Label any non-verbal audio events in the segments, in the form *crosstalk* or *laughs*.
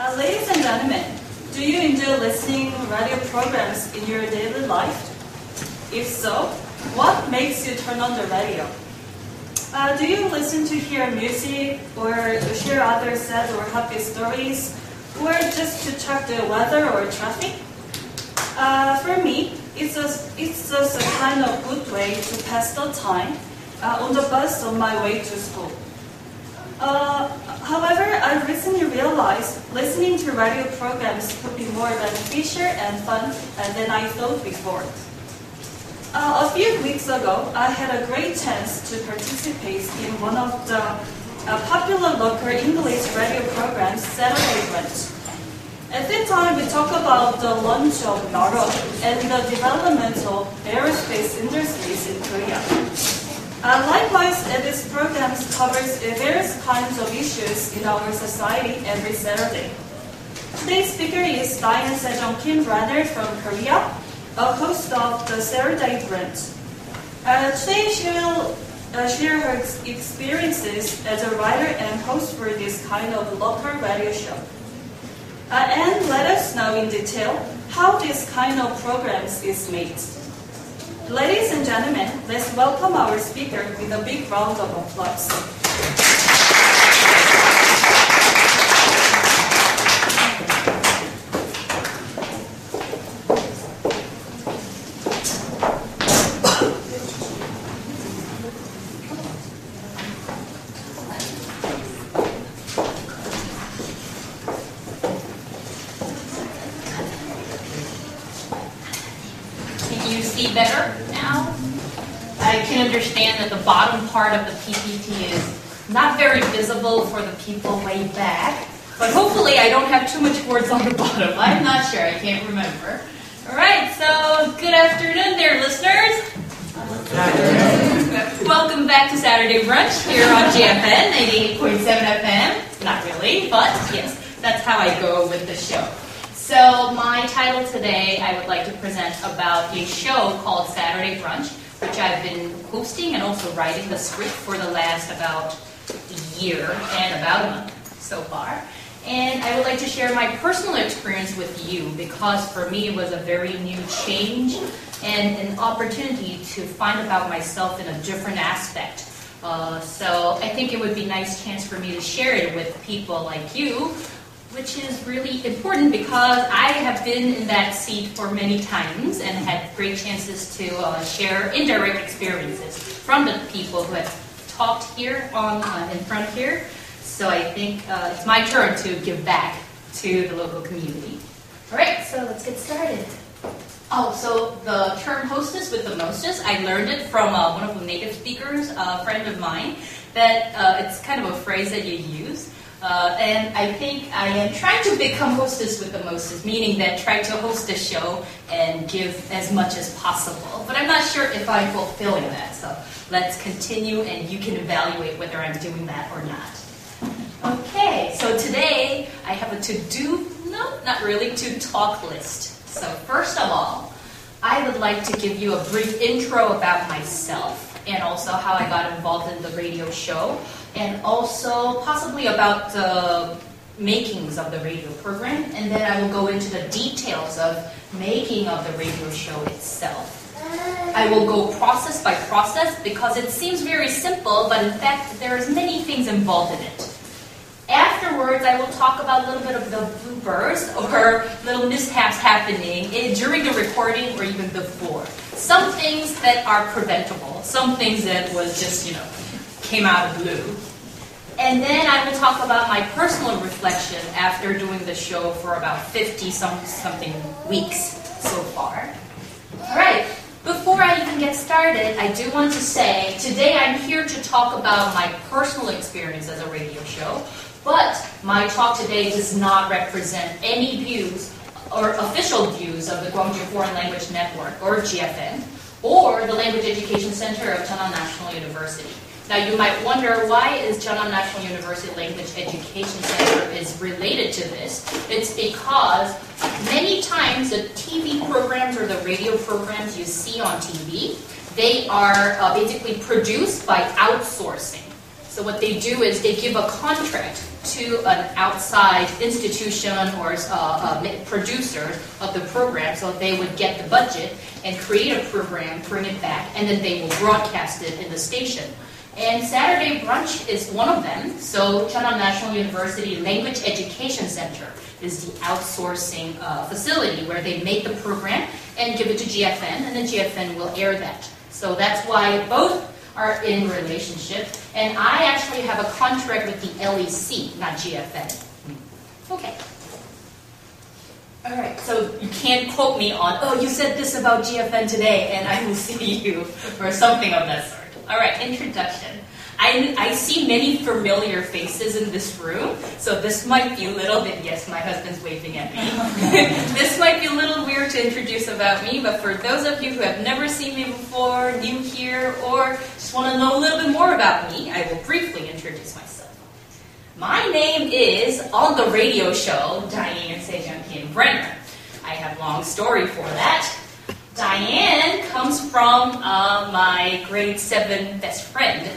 Uh, ladies and gentlemen, do you enjoy listening to radio programs in your daily life? If so, what makes you turn on the radio? Uh, do you listen to hear music or to share other sad or happy stories or just to check the weather or traffic? Uh, for me, it's just, it's just a kind of good way to pass the time uh, on the bus on my way to school. Uh, however, I recently realized listening to radio programs could be more beneficial and fun than I thought before. Uh, a few weeks ago, I had a great chance to participate in one of the uh, popular local English radio programs, Saturday Brunch. At that time, we talked about the launch of Naro and the development of aerospace industries in Korea. Uh, likewise, uh, this program covers uh, various kinds of issues in our society every Saturday. Today's speaker is Diane Syejeong Kim Brenner from Korea, a host of the Saturday Brunch. Uh, today, she will uh, share her experiences as a writer and host for this kind of local radio show. Uh, and let us know in detail how this kind of programs is made. Ladies and gentlemen, let's welcome our speaker with a big round of applause. Can you see better now? I can understand that the bottom part of the PPT is not very visible for the people way back, but hopefully I don't have too much words on the *laughs* bottom. I'm not sure, I can't remember. All right, so good afternoon there, listeners. Welcome back to Saturday Brunch here on GFN 88.7 FM. Not really, but yes, that's how I go with the show. So my title today, I would like to present about a show called Saturday Brunch, which I've been hosting and also writing the script for the last about a year and about a month so far. And I would like to share my personal experience with you because for me it was a very new change and an opportunity to find about myself in a different aspect. Uh, so I think it would be a nice chance for me to share it with people like you which is really important because I have been in that seat for many times and had great chances to uh, share indirect experiences from the people who have talked here on uh, in front here. So I think uh, it's my turn to give back to the local community. All right, so let's get started. Oh, so the term hostess with the mostest, I learned it from uh, one of the native speakers, a friend of mine, that uh, it's kind of a phrase that you use. Uh, and I think I am trying to become hostess with the mostest, meaning that try to host a show and give as much as possible. But I'm not sure if I'm fulfilling that. So let's continue, and you can evaluate whether I'm doing that or not. Okay, so today I have a to-do, no, not really, to-talk list. So first of all, I would like to give you a brief intro about myself and also how I got involved in the radio show, and also possibly about the makings of the radio program, and then I will go into the details of making of the radio show itself. I will go process by process because it seems very simple, but in fact there is many things involved in it. Afterwards, I will talk about a little bit of the bloopers *laughs* or little mishaps happening in, during the recording or even before. Some things that are preventable, some things that was just, you know, came out of blue. And then I will talk about my personal reflection after doing the show for about 50 some, something weeks so far. All right. Before I even get started, I do want to say today I'm here to talk about my personal experience as a radio show, but my talk today does not represent any views or official views of the Gwangju Foreign Language Network, or GFN, or the Language Education Center of Chonnam National University. Now you might wonder why is Chonnam National University Language Education Center is related to this. It's because many times the TV programs or the radio programs you see on TV, they are uh, basically produced by outsourcing. So what they do is they give a contract to an outside institution or uh, producer of the program, so they would get the budget and create a program, bring it back, and then they will broadcast it in the station. And Saturday Brunch is one of them. So Chonnam National University Language Education Center is the outsourcing uh, facility where they make the program and give it to GFN, and then GFN will air that. So that's why both are in relationship. And I actually have a contract with the LEC, not GFN. Okay. All right, so you can't quote me on, oh, you said this about GFN today, and I will *laughs* see you, or something of that sort. All right, introduction. I, I see many familiar faces in this room, so this might be a little bit, yes, my husband's waving at me. *laughs* this might be a little weird to introduce about me, but for those of you who have never seen me before, new here, or just want to know a little bit more about me, I will briefly introduce myself. My name is, on the radio show, Diane Syejeong Kim Brenner. I have a long story for that. Diane comes from uh, my grade 7 best friend.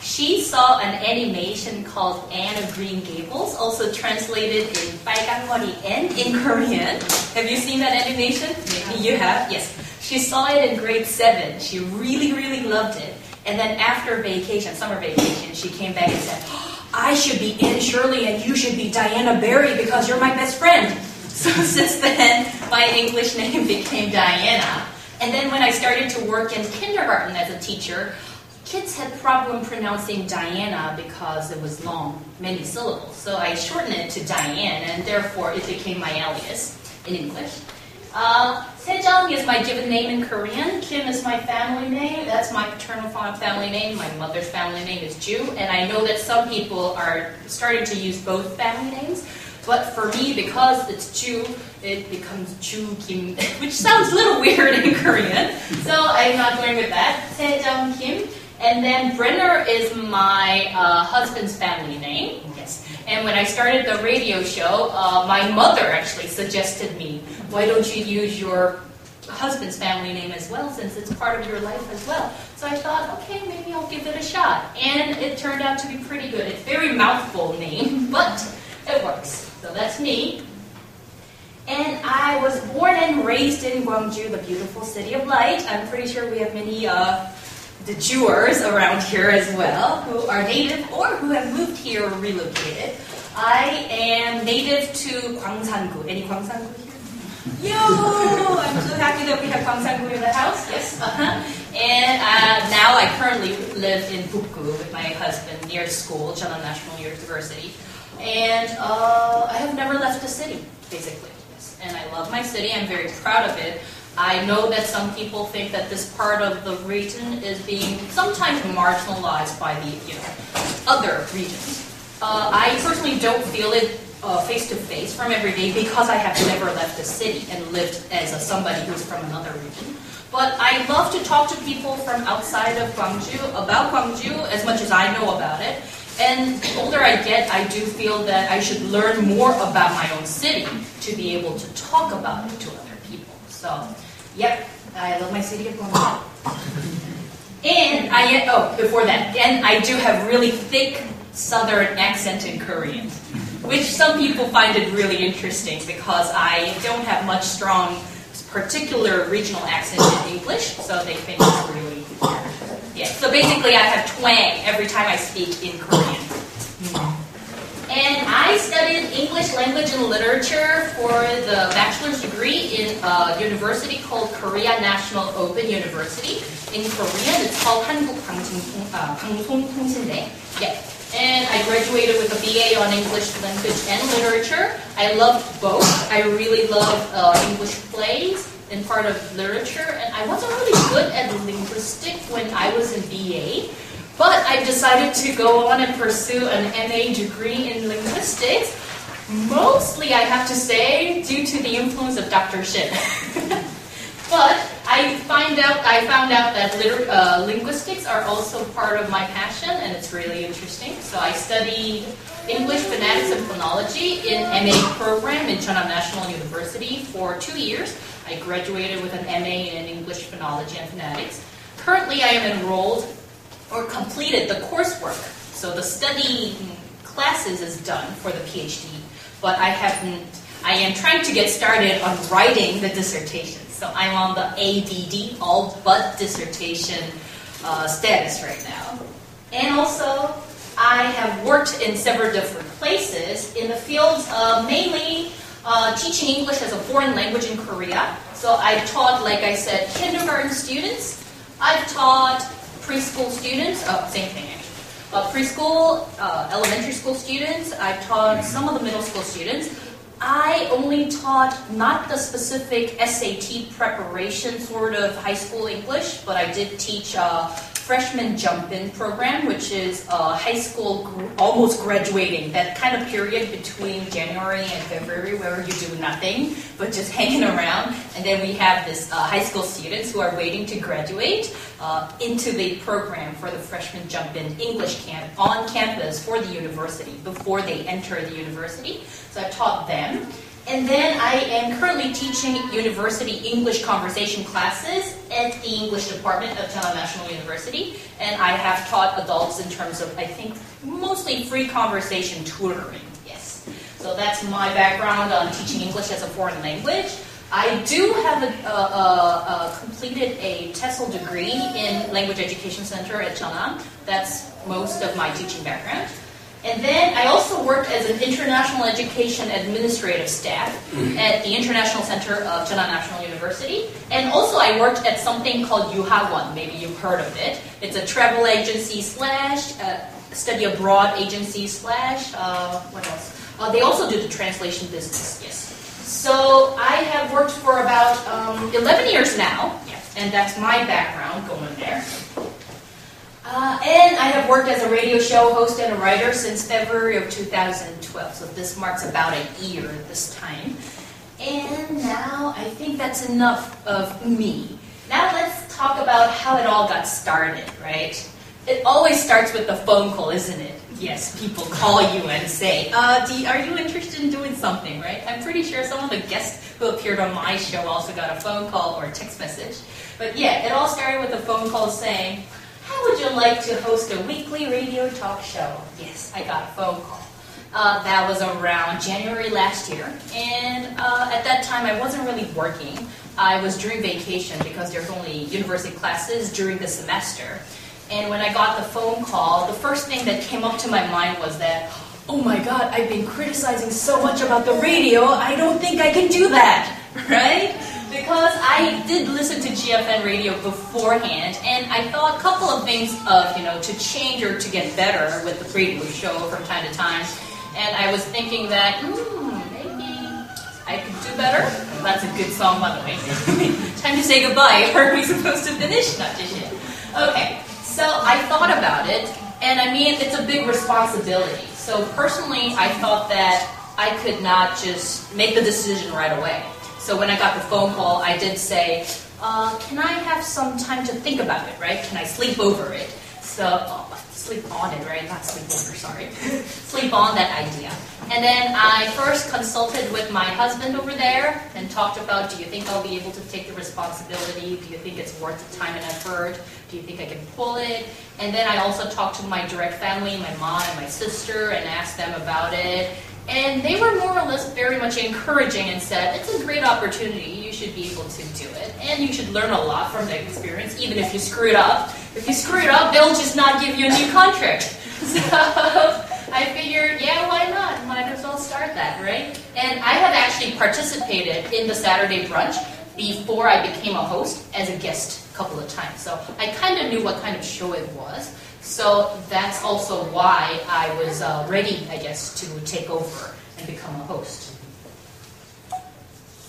She saw an animation called Anne of Green Gables, also translated in Baigangwari N in Korean. Have you seen that animation? Maybe you have, yes. She saw it in grade 7. She really, really loved it. And then after vacation, summer vacation, she came back and said, I should be Anne Shirley and you should be Diana Barry because you're my best friend. *laughs* So since then, my English name became Diana. And then when I started to work in kindergarten as a teacher, kids had problem pronouncing Diana because it was long, many syllables. So I shortened it to Diane, and therefore it became my alias in English. Uh, Syejeong is my given name in Korean. Kim is my family name. That's my paternal family name. My mother's family name is Ju. And I know that some people are starting to use both family names. But for me, because it's chu, it becomes chu Kim, *laughs* which sounds a little weird in Korean. So I'm not going with that. Syejeong Kim. And then Brenner is my uh, husband's family name. Yes. And when I started the radio show, uh, my mother actually suggested me, why don't you use your husband's family name as well, since it's part of your life as well. So I thought, okay, maybe I'll give it a shot. And it turned out to be pretty good. It's a very mouthful name, *laughs* but it works. So that's me. And I was born and raised in Gwangju, the beautiful city of light. I'm pretty sure we have many uh, the Jewers around here as well who are native or who have moved here or relocated. I am native to Gwangsan-gu. Any Gwangsan-gu here? Yo! I'm so happy that we have Gwangsan-gu in the house. Yes. Uh-huh. And uh, now I currently live in Bukgu with my husband near school, Chonnam National University. And uh, I have never left the city, basically. And I love my city. I'm very proud of it. I know that some people think that this part of the region is being sometimes marginalized by the you know, other regions. Uh, I personally don't feel it face to face from every day because I have never left the city and lived as a somebody who's from another region. But I love to talk to people from outside of Gwangju about Gwangju as much as I know about it. And the older I get, I do feel that I should learn more about my own city to be able to talk about it to other people. So, yep, I love my city of Gwangju. And I, oh, before that, and I do have really thick southern accent in Korean, which some people find it really interesting because I don't have much strong particular regional accent in English, so they think it's really yeah. So basically, I have twang every time I speak in Korean. And I studied English language and literature for the bachelor's degree in a university called Korea National Open University. In Korean, it's called 한국 방송통신대. Yeah. And I graduated with a BA on English language and literature. I love both. I really love uh, English plays in part of literature, and I wasn't really good at linguistics when I was in BA, but I decided to go on and pursue an MA degree in linguistics, mostly, I have to say, due to the influence of Dr. Shin. *laughs* but I find out I found out that liter- uh, linguistics are also part of my passion, and it's really interesting. So I studied English phonetics and phonology in MA program in Chonnam National University for two years. I graduated with an MA in English phonology and phonetics. Currently, I am enrolled or completed the coursework So the study classes is done for the PhD, but I haven't. I am trying to get started on writing the dissertation. So I'm on the ABD, all but dissertation uh, status right now. And also, I have worked in several different places in the fields of mainly uh, teaching English as a foreign language in Korea. So I've taught, like I said, kindergarten students. I've taught preschool students. Oh, same thing actually. Uh, preschool, uh, elementary school students. I've taught some of the middle school students. I only taught not the specific SAT preparation sort of high school English, but I did teach uh, freshman jump-in program, which is uh, high school gr- almost graduating, that kind of period between January and February where you do nothing but just *laughs* hanging around. And then we have this uh, high school students who are waiting to graduate uh, into the program for the freshman jump-in English camp on campus for the university before they enter the university. So I taught them. And then I am currently teaching university English conversation classes at the English department of Chonnam National University. And I have taught adults in terms of, I think, mostly free conversation tutoring. Yes. So that's my background on teaching English as a foreign language. I do have a, a, a, completed a TESOL degree in Language Education Center at Chonnam. That's most of my teaching background. And then I also worked as an international education administrative staff at the International Center of Chonnam National University. And also I worked at something called Yuhagwon. Maybe you've heard of it. It's a travel agency slash uh, study abroad agency slash uh, what else? Uh, they also do the translation business. Yes. So I have worked for about um, 11 years now, and that's my background going there. Uh, and I have worked as a radio show host and a writer since February of 2012. So this marks about a year this time. And now I think that's enough of me. Now let's talk about how it all got started, right? It always starts with the phone call, isn't it? Yes, people call you and say, uh, are you interested in doing something, right? I'm pretty sure some of the guests who appeared on my show also got a phone call or a text message. But yeah, it all started with a phone call saying, how would you like to host a weekly radio talk show? Yes, I got a phone call. Uh, that was around January last year, and uh, at that time I wasn't really working. I was during vacation because there's only university classes during the semester. And when I got the phone call, the first thing that came up to my mind was that, oh my god, I've been criticizing so much about the radio, I don't think I can do that, *laughs* right? Because I did listen to GFN radio beforehand, and I thought a couple of things of, you know, to change or to get better with the radio show from time to time. And I was thinking that, hmm, maybe I could do better. That's a good song, by the way. *laughs* Time to say goodbye. *laughs* Are we supposed to finish? Not just yet. Okay, so I thought about it, and I mean, it's a big responsibility. So personally, I thought that I could not just make the decision right away. So when I got the phone call, I did say, uh, can I have some time to think about it, right? Can I sleep over it? So, oh, sleep on it, right? Not sleep over, sorry. *laughs* sleep on that idea. And then I first consulted with my husband over there and talked about, do you think I'll be able to take the responsibility? Do you think it's worth the time and effort? Do you think I can pull it? And then I also talked to my direct family, my mom and my sister, and asked them about it. And they were more or less very much encouraging and said, it's a great opportunity. You should be able to do it. And you should learn a lot from the experience, even if you screw it up. If you screw it up, they'll just not give you a new contract. *laughs* So I figured, yeah, why not? Might as well start that, right? And I have actually participated in the Saturday brunch before I became a host as a guest a couple of times. So I kind of knew what kind of show it was. So that's also why I was uh, ready, I guess, to take over and become a host.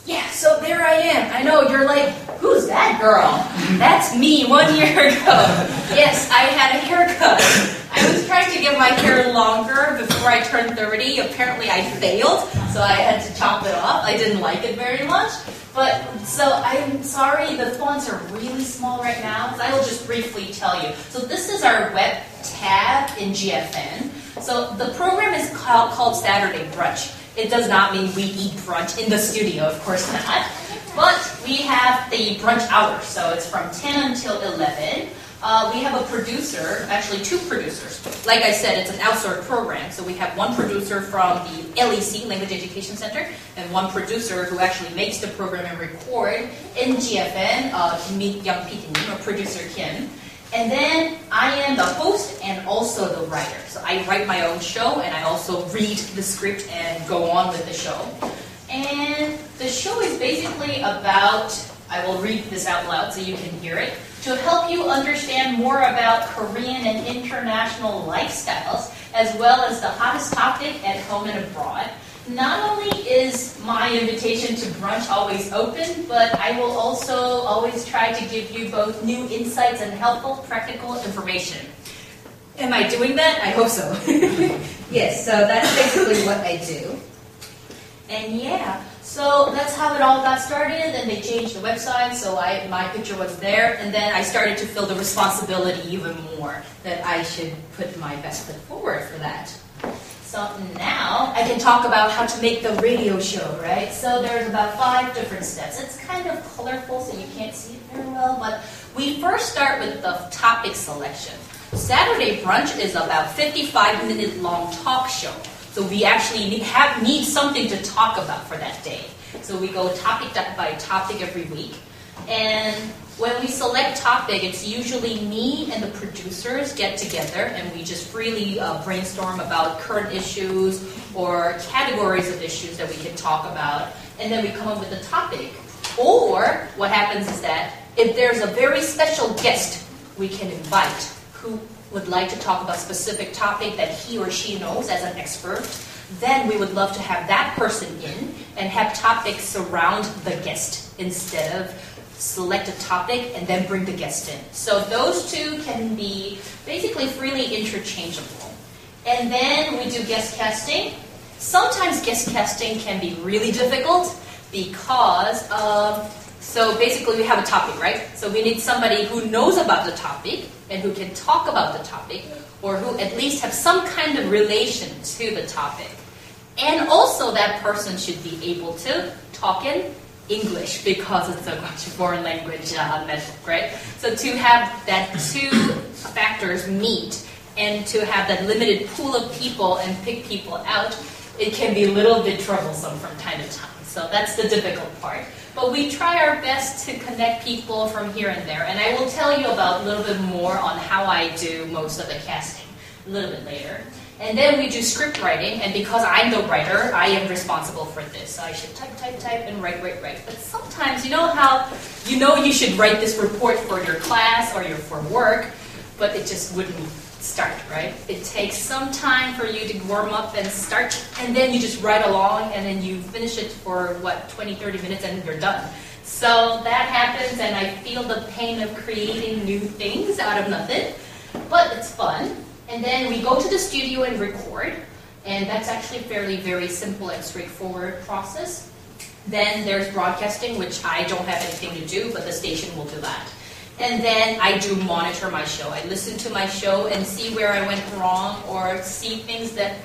Yeah, so there I am. I know you're like, who's that girl? That's me one year *laughs* ago. Yes, I had a haircut. I was trying to get my hair longer before I turned 30. Apparently, I failed, so I had to chop it off. I didn't like it very much. But so I'm sorry, the fonts are really small right now. I will just briefly tell you. So this is our web tab in GFN. So the program is called, called Saturday Brunch. It does not mean we eat brunch in the studio, of course not. But we have the brunch hour, so it's from 10 until 11. Uh, we have a producer, actually two producers. Like I said, it's an outsourced program, so we have one producer from the LEC, Language Education Center, and one producer who actually makes the program and record in GFN, uh, Kim Young or producer Kim. And then I am the host and also the writer. So I write my own show and I also read the script and go on with the show. And the show is basically about, I will read this out loud so you can hear it, to help you understand more about Korean and international lifestyles, as well as the hottest topic at home and abroad. Not only is my invitation to brunch always open, but I will also always try to give you both new insights and helpful practical information. Am I doing that? I hope so. *laughs* yes, so that's basically what I do. And yeah, so that's how it all got started. And they changed the website, so I, my picture was there. And then I started to feel the responsibility even more that I should put my best foot forward for that. So now I can talk about how to make the radio show, right? So there's about five different steps. It's kind of colorful, so you can't see it very well, but we first start with the topic selection. Saturday brunch is about 55 minute long talk show. So we actually need, have need something to talk about for that day. So we go topic by topic every week. And when we select topic, it's usually me and the producers get together and we just freely uh, brainstorm about current issues or categories of issues that we can talk about. And then we come up with a topic. Or what happens is that if there's a very special guest we can invite who would like to talk about a specific topic that he or she knows as an expert, then we would love to have that person in and have topics surround the guest instead of select a topic and then bring the guest in. So those two can be basically freely interchangeable. And then we do guest casting. Sometimes guest casting can be really difficult because um, so basically we have a topic, right? So we need somebody who knows about the topic and who can talk about the topic or who at least have some kind of relation to the topic. And also that person should be able to talk in English because it's a foreign language uh, network, right? So to have that two factors meet and to have that limited pool of people and pick people out, it can be a little bit troublesome from time to time. So that's the difficult part. But we try our best to connect people from here and there. And I will tell you about a little bit more on how I do most of the casting a little bit later. And then we do script writing, and because I'm the writer, I am responsible for this. So I should type, type, type, and write, write, write. But sometimes, you know how you know you should write this report for your class or your for work, but it just wouldn't start, right? It takes some time for you to warm up and start, and then you just write along, and then you finish it for what 20, 30 minutes, and you're done. So that happens, and I feel the pain of creating new things out of nothing, but it's fun. And then we go to the studio and record, and that's actually fairly very simple and straightforward process. Then there's broadcasting, which I don't have anything to do, but the station will do that. And then I do monitor my show. I listen to my show and see where I went wrong or see things that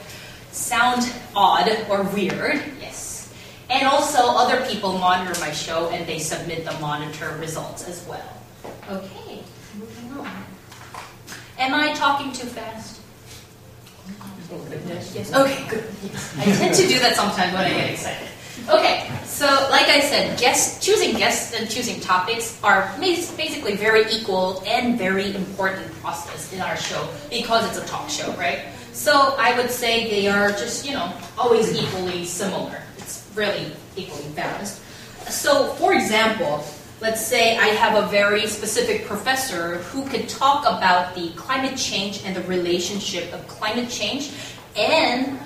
sound odd or weird. Yes. And also, other people monitor my show and they submit the monitor results as well. Okay, moving on. Am I talking too fast? Oh, yes. Okay, good. Yes. I tend to do that sometimes when I get excited. Okay, so like I said, choosing guests and choosing topics are basically very equal and very important process in our show because it's a talk show, right? So I would say they are just, you know, always equally similar. It's really equally balanced. So, for example, let's say I have a very specific professor who could talk about the climate change and the relationship of climate change and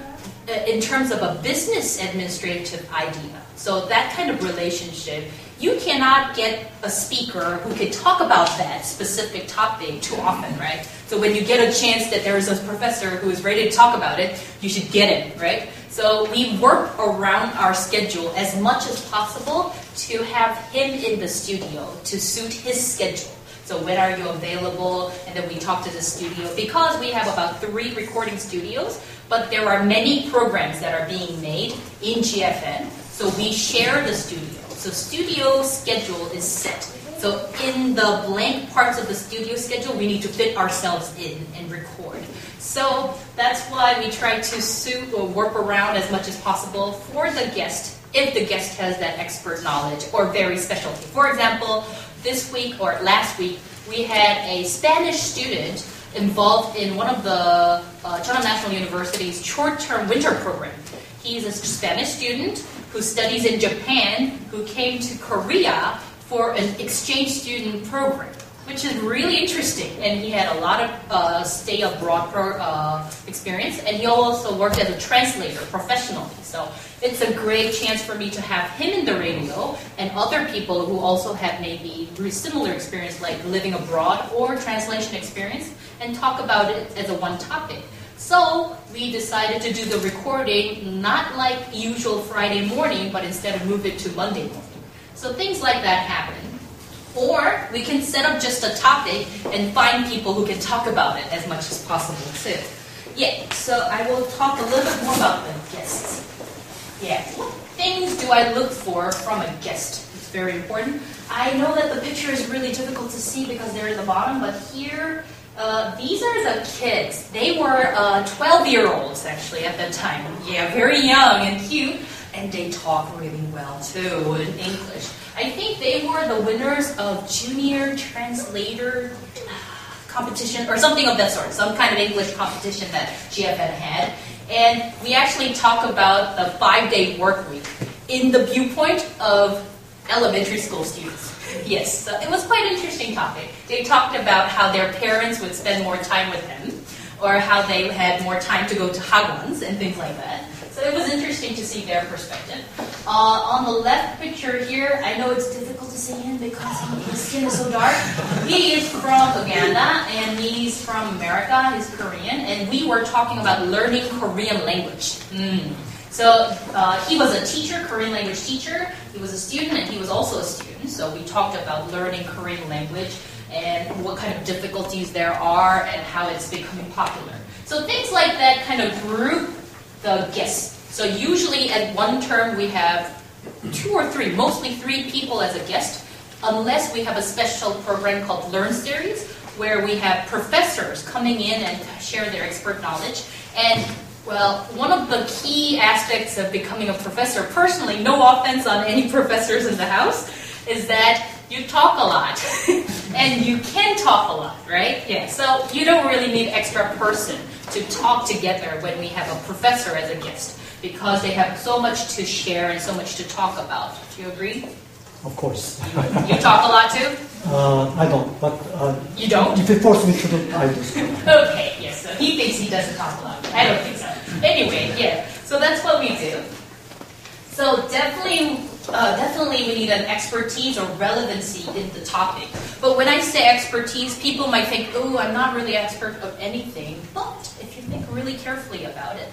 Uh, in terms of a business administrative idea. So that kind of relationship, you cannot get a speaker who could talk about that specific topic too often, right? So when you get a chance that there is a professor who is ready to talk about it, you should get it, right? So we work around our schedule as much as possible to have him in the studio to suit his schedule. So when are you available? And then we talk to the studio because we have about three recording studios, but there are many programs that are being made in GFN. So we share the studio. So studio schedule is set So in the blank parts of the studio schedule, we need to fit ourselves in and record. So that's why we try to suit or work around as much as possible for the guest if the guest has that expert knowledge or very specialty. For example, this week or last week, we had a Spanish student involved in one of the uh, Chonnam National University's short-term winter program. He's a Spanish student who studies in Japan, who came to Korea for an exchange student program, which is really interesting. And he had a lot of uh, stay abroad pro, uh, experience, and he also worked as a translator professionally. So it's a great chance for me to have him in the radio and other people who also have maybe similar experience, like living abroad or translation experience, and talk about it as a one topic. So we decided to do the recording not like usual Friday morning, but instead move it to Monday morning. So things like that happen. Or we can set up just a topic and find people who can talk about it as much as possible too. Yeah, so I will talk a little bit more about the guests. Yeah, what things do I look for from a guest? It's very important. I know that the picture is really difficult to see because they're at the bottom, but here uh, these are the kids. They were uh, 12 year olds actually at the time. Yeah, very young and cute. And they talk really well too in English. I think they were the winners of junior translator uh, competition or something of that sort, some kind of English competition that GFN had. And we actually talk about the five day work week in the viewpoint of elementary school students. Yes, so it was quite an interesting topic. They talked about how their parents would spend more time with them, or how they had more time to go to hagwons and things like that. So it was interesting to see their perspective. Uh, on the left picture here, I know it's difficult to see him because his skin is so dark. He is from Uganda and he's from America. He's Korean, and we were talking about learning Korean language. Mm. So uh, he was a teacher, Korean language teacher. He was a student, and he was also a student. So we talked about learning Korean language and what kind of difficulties there are and how it's becoming popular. So things like that kind of group the guests. So usually at one term we have two or three, mostly three people as a guest, unless we have a special program called Learn Series, where we have professors coming in and share their expert knowledge. And well, one of the key aspects of becoming a professor, personally, no offense on any *laughs* professors in the house, is that you talk a lot. *laughs* and you can talk a lot, right? Yeah. So you don't really need extra person to talk together when we have a professor as a guest because they have so much to share and so much to talk about. Do you agree? Of course. You, you talk a lot too? *laughs* Uh, I don't, but uh, you don't. If you force me to do, I do. okay. Yes. So he thinks he doesn't talk a lot. I don't think so. Anyway, yeah. So that's what we do. So definitely, uh, definitely, we need an expertise or relevancy in the topic. But when I say expertise, people might think, "Oh, I'm not really expert of anything." But if you think really carefully about it,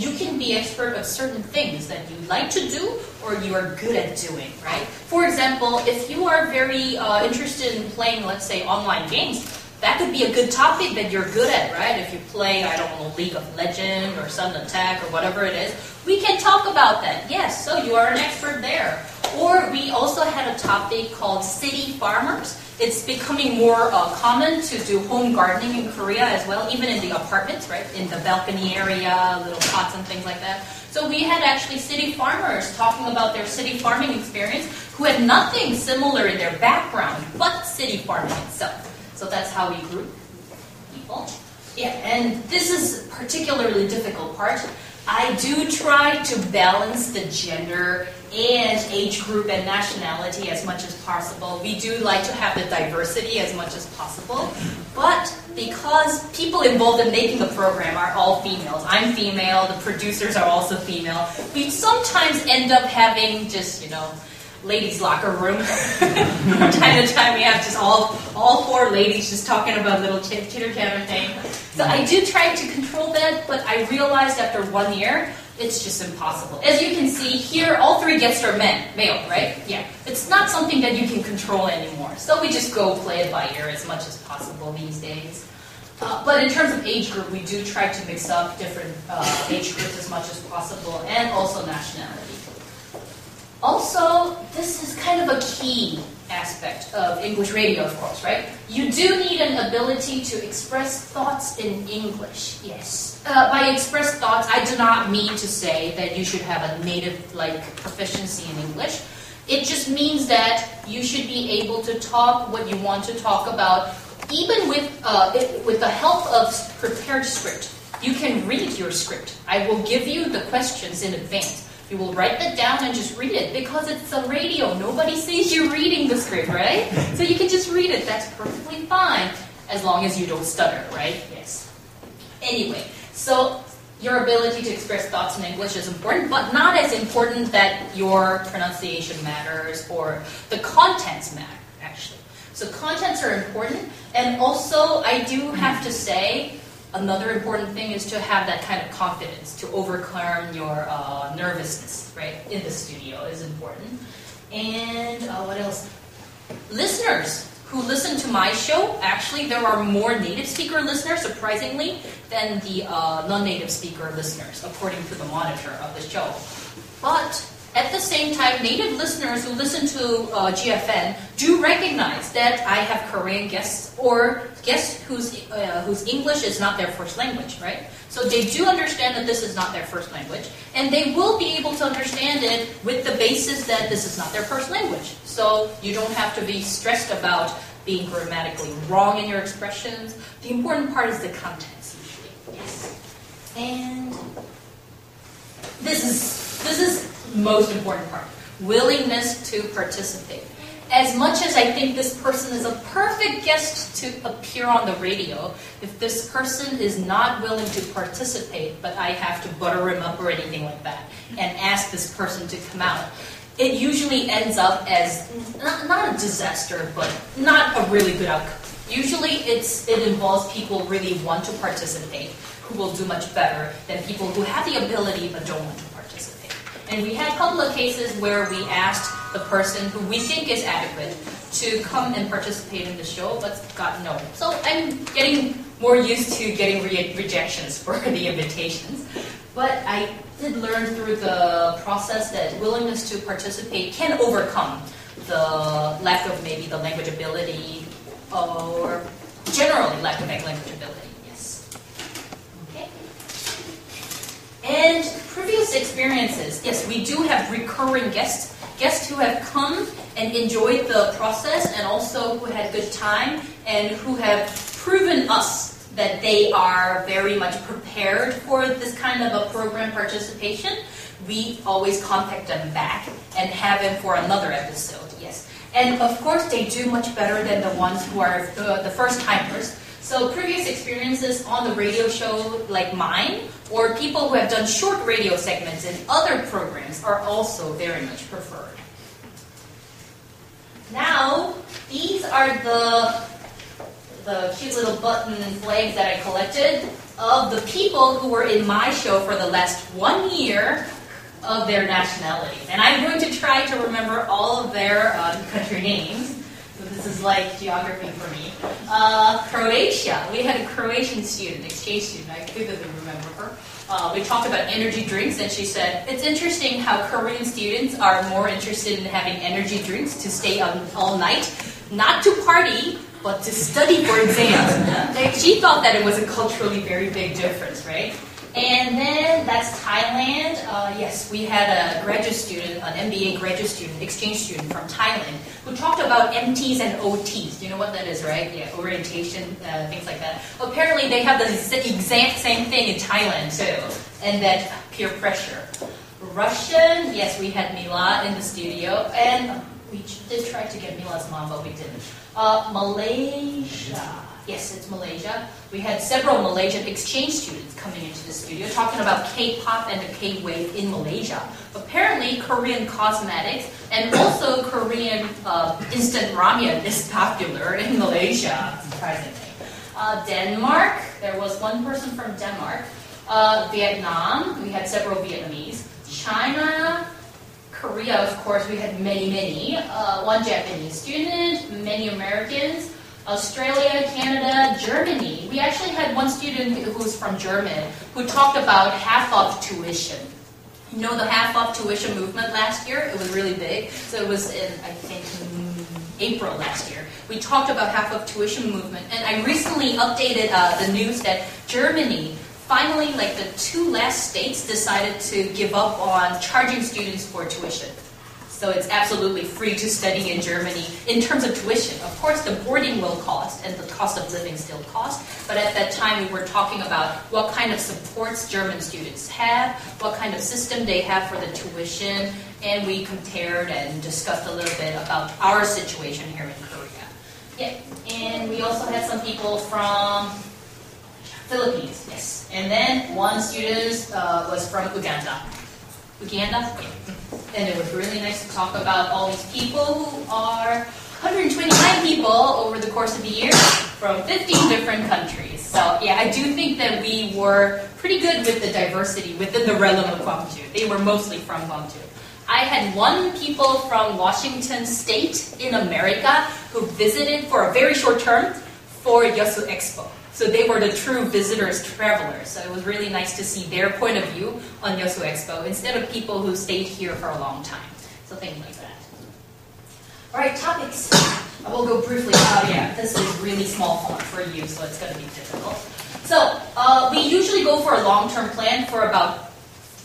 you can be expert of certain things that you like to do or you are good at doing, right? For example, if you are very uh, interested in playing, let's say, online games, that could be a good topic that you're good at, right? If you play, I don't know, League of Legends or Sudden Attack or whatever it is, we can talk about that. Yes, so you are an expert there. Or we also had a topic called City Farmers. It's becoming more uh, common to do home gardening in Korea as well, even in the apartments, right? In the balcony area, little pots and things like that. So we had actually city farmers talking about their city farming experience who had nothing similar in their background but city farming itself. So that's how we group people. Yeah, and this is particularly difficult part. I do try to balance the gender and age group and nationality as much as possible. We do like to have the diversity as much as possible. But because people involved in making the program are all females, I'm female, the producers are also female, we sometimes end up having just, you know, ladies' locker room. From time to time, we have just all all four ladies just talking about little chitter chatter thing. So I do try to control that, but I realized after one year, it's just impossible. As you can see here, all three guests are men, male, right? Yeah. It's not something that you can control anymore. So we just go play it by ear as much as possible these days. Uh, but in terms of age group, we do try to mix up different uh, age groups as much as possible, and also nationality. Also, this is kind of a key aspect of English radio, of course, right? You do need an ability to express thoughts in English, yes. Uh, by express thoughts, I do not mean to say that you should have a native like proficiency in English. It just means that you should be able to talk what you want to talk about, even with uh, it, with the help of prepared script. You can read your script. I will give you the questions in advance. You will write that down and just read it because it's a radio. Nobody sees you reading the script, right? So you can just read it. That's perfectly fine as long as you don't stutter, right? Yes. Anyway, so your ability to express thoughts in English is important, but not as important that your pronunciation matters or the contents matter, actually. So contents are important, and also I do have to say another important thing is to have that kind of confidence to overcome your uh, nervousness, right? In the studio is important. And uh, what else? Listeners who listen to my show, actually, there are more native speaker listeners, surprisingly, than the uh, non native speaker listeners, according to the monitor of the show. But at the same time, native listeners who listen to uh, GFN do recognize that I have Korean guests or guests whose, uh, whose English is not their first language, right? So they do understand that this is not their first language, and they will be able to understand it with the basis that this is not their first language. So you don't have to be stressed about being grammatically wrong in your expressions. The important part is the usually. Yes. And this is this is most important part. Willingness to participate as much as I think this person is a perfect guest to appear on the radio, if this person is not willing to participate, but I have to butter him up or anything like that, and ask this person to come out, it usually ends up as not, not a disaster, but not a really good outcome. Usually it's, it involves people really want to participate, who will do much better than people who have the ability but don't want to. And we had a couple of cases where we asked the person who we think is adequate to come and participate in the show, but got no. So I'm getting more used to getting re- rejections for *laughs* the invitations. But I did learn through the process that willingness to participate can overcome the lack of maybe the language ability or generally lack of language ability. Yes. Okay. And previous experiences. Yes, we do have recurring guests guests who have come and enjoyed the process and also who had good time and who have proven us that they are very much prepared for this kind of a program participation, we always contact them back and have them for another episode. Yes. And of course, they do much better than the ones who are uh, the first timers. So previous experiences on the radio show like mine, or people who have done short radio segments in other programs are also very much preferred. Now, these are the, the cute little button flags that I collected of the people who were in my show for the last one year of their nationalities. And I'm going to try to remember all of their uh, country names. This is like geography for me. Uh, Croatia. We had a Croatian student, exchange student. I vividly remember her. Uh, we talked about energy drinks, and she said it's interesting how Korean students are more interested in having energy drinks to stay up all night, not to party, but to study for exams. *laughs* she thought that it was a culturally very big difference, right? And then that's Thailand. Uh, yes, we had a graduate student, an MBA graduate student, exchange student from Thailand, who talked about MTs and OTs. Do you know what that is, right? Yeah, orientation, uh, things like that. Apparently, they have the exact same thing in Thailand too, and that peer pressure. Russian, yes, we had Mila in the studio, and we did try to get Mila's mom, but we didn't. Uh, Malaysia. Yes, it's Malaysia. We had several Malaysian exchange students coming into the studio talking about K-pop and the K-wave in Malaysia. Apparently, Korean cosmetics and also Korean uh, instant ramen is popular in Malaysia, surprisingly. Uh, Denmark, there was one person from Denmark. Uh, Vietnam, we had several Vietnamese. China, Korea, of course, we had many, many. Uh, one Japanese student, many Americans. Australia, Canada, Germany. We actually had one student who was from Germany who talked about half of tuition. You know the half off tuition movement last year? It was really big. So it was in, I think, mm, April last year. We talked about half off tuition movement. And I recently updated uh, the news that Germany finally, like the two last states decided to give up on charging students for tuition. So it's absolutely free to study in Germany in terms of tuition. Of course, the boarding will cost and the cost of living still cost, but at that time we were talking about what kind of supports German students have, what kind of system they have for the tuition, and we compared and discussed a little bit about our situation here in Korea. Yeah, and we also had some people from Philippines, yes. And then one student uh, was from Uganda. Uganda? And it was really nice to talk about all these people who are 129 people over the course of the year from 15 different countries. So yeah, I do think that we were pretty good with the diversity within the realm of Gwangju. They were mostly from Gwangju. I had one people from Washington State in America who visited for a very short term for Yeosu Expo. So they were the true visitors, travelers. So it was really nice to see their point of view on Yeosu Expo instead of people who stayed here for a long time. So things like that. All right, topics. I will go briefly. Oh yeah, this is really small font for you, so it's going to be difficult. So uh, we usually go for a long-term plan for about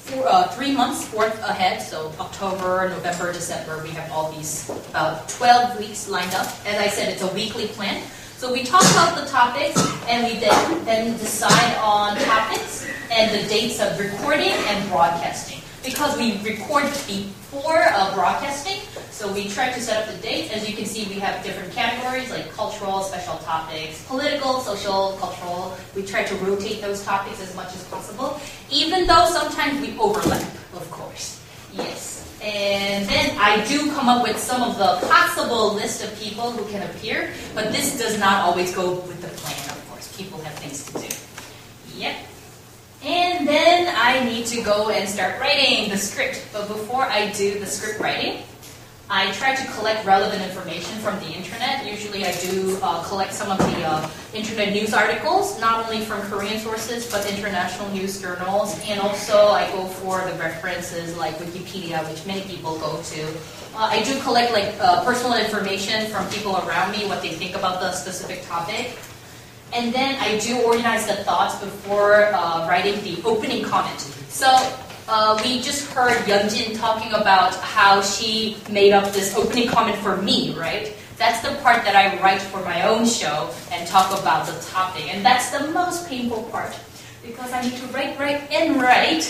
four, uh, three months worth ahead. So October, November, December, we have all these about 12 weeks lined up. As I said, it's a weekly plan. So we talk about the topics and we then, then decide on topics and the dates of recording and broadcasting. Because we record before uh, broadcasting, so we try to set up the dates. As you can see, we have different categories like cultural, special topics, political, social, cultural. We try to rotate those topics as much as possible, even though sometimes we overlap, of course. Yes. And then I do come up with some of the possible list of people who can appear, but this does not always go with the plan, of course. People have things to do. Yep. And then I need to go and start writing the script. But before I do the script writing, I try to collect relevant information from the internet. Usually I do uh, collect some of the uh, internet news articles, not only from Korean sources, but international news journals. And also I go for the references like Wikipedia, which many people go to. Uh, I do collect like uh, personal information from people around me, what they think about the specific topic. And then I do organize the thoughts before uh, writing the opening comment. So uh, we just heard Yeonjin talking about how she made up this opening comment for me, right? That's the part that I write for my own show and talk about the topic. And that's the most painful part because I need to write, write, and write,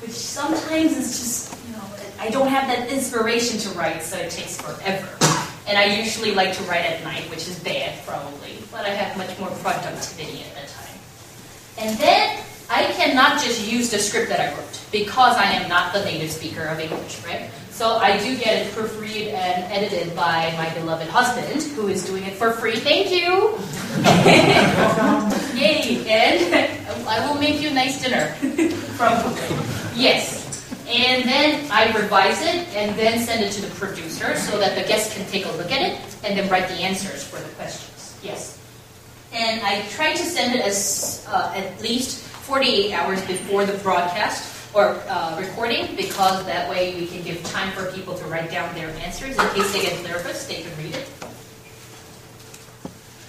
which sometimes is just, you know, I don't have that inspiration to write, so it takes forever. And I usually like to write at night, which is bad probably, but I have much more productivity at that time. And then I cannot just use the script that I wrote because I am not the native speaker of English, right? So I do get it proofread and edited by my beloved husband, who is doing it for free. Thank you. *laughs* Yay! And I will make you a nice dinner *laughs* from Yes. And then I revise it and then send it to the producer so that the guest can take a look at it and then write the answers for the questions. Yes. And I try to send it as uh, at least 48 hours before the broadcast or uh, recording because that way we can give time for people to write down their answers in case they get nervous, they can read it.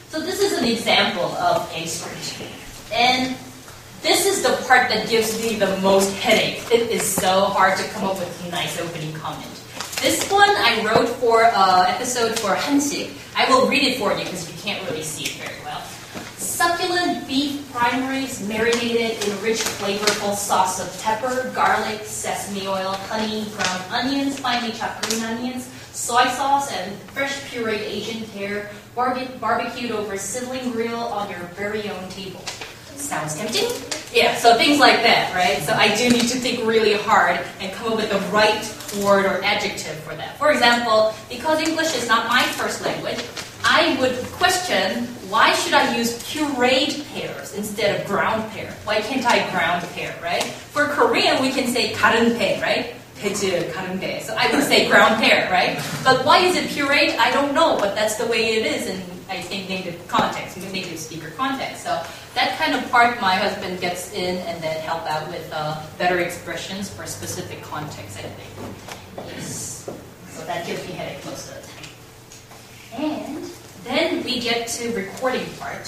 So this is an example of a script. And this is the part that gives me the most headache. It is so hard to come up with a nice opening comment. This one I wrote for uh, episode for Hansik. I will read it for you because you can't really see it very well. Succulent beef primaries marinated in rich, flavorful sauce of pepper, garlic, sesame oil, honey, ground onions, finely chopped green onions, soy sauce, and fresh pureed Asian pear barbecued over sizzling grill on your very own table. Sounds tempting? Yeah, so things like that, right? So I do need to think really hard and come up with the right word or adjective for that. For example, because English is not my first language, I would question why should I use pureed pears instead of ground pear? Why can't I ground pear, right? For Korean, we can say 가른 배, right? 배즈, 가른 배. So I would say ground pear, right? But why is it pureed? I don't know, but that's the way it is in I think native context, native speaker context. So that kind of part my husband gets in and then help out with uh, better expressions for specific context, I think. Yes. So that gives me headache most of the time. And then we get to recording part.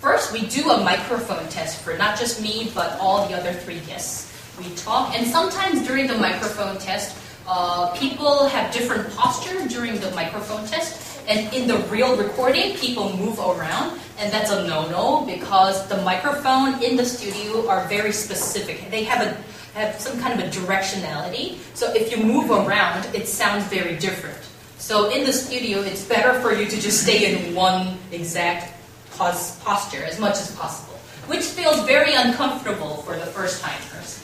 First, we do a microphone test for not just me, but all the other three guests. We talk, and sometimes during the microphone test, uh, people have different posture during the microphone test. And in the real recording, people move around, and that's a no-no because the microphone in the studio are very specific. They have a have some kind of a directionality. So if you move around, it sounds very different. So in the studio, it's better for you to just stay in one exact pos- posture as much as possible, which feels very uncomfortable for the first timers.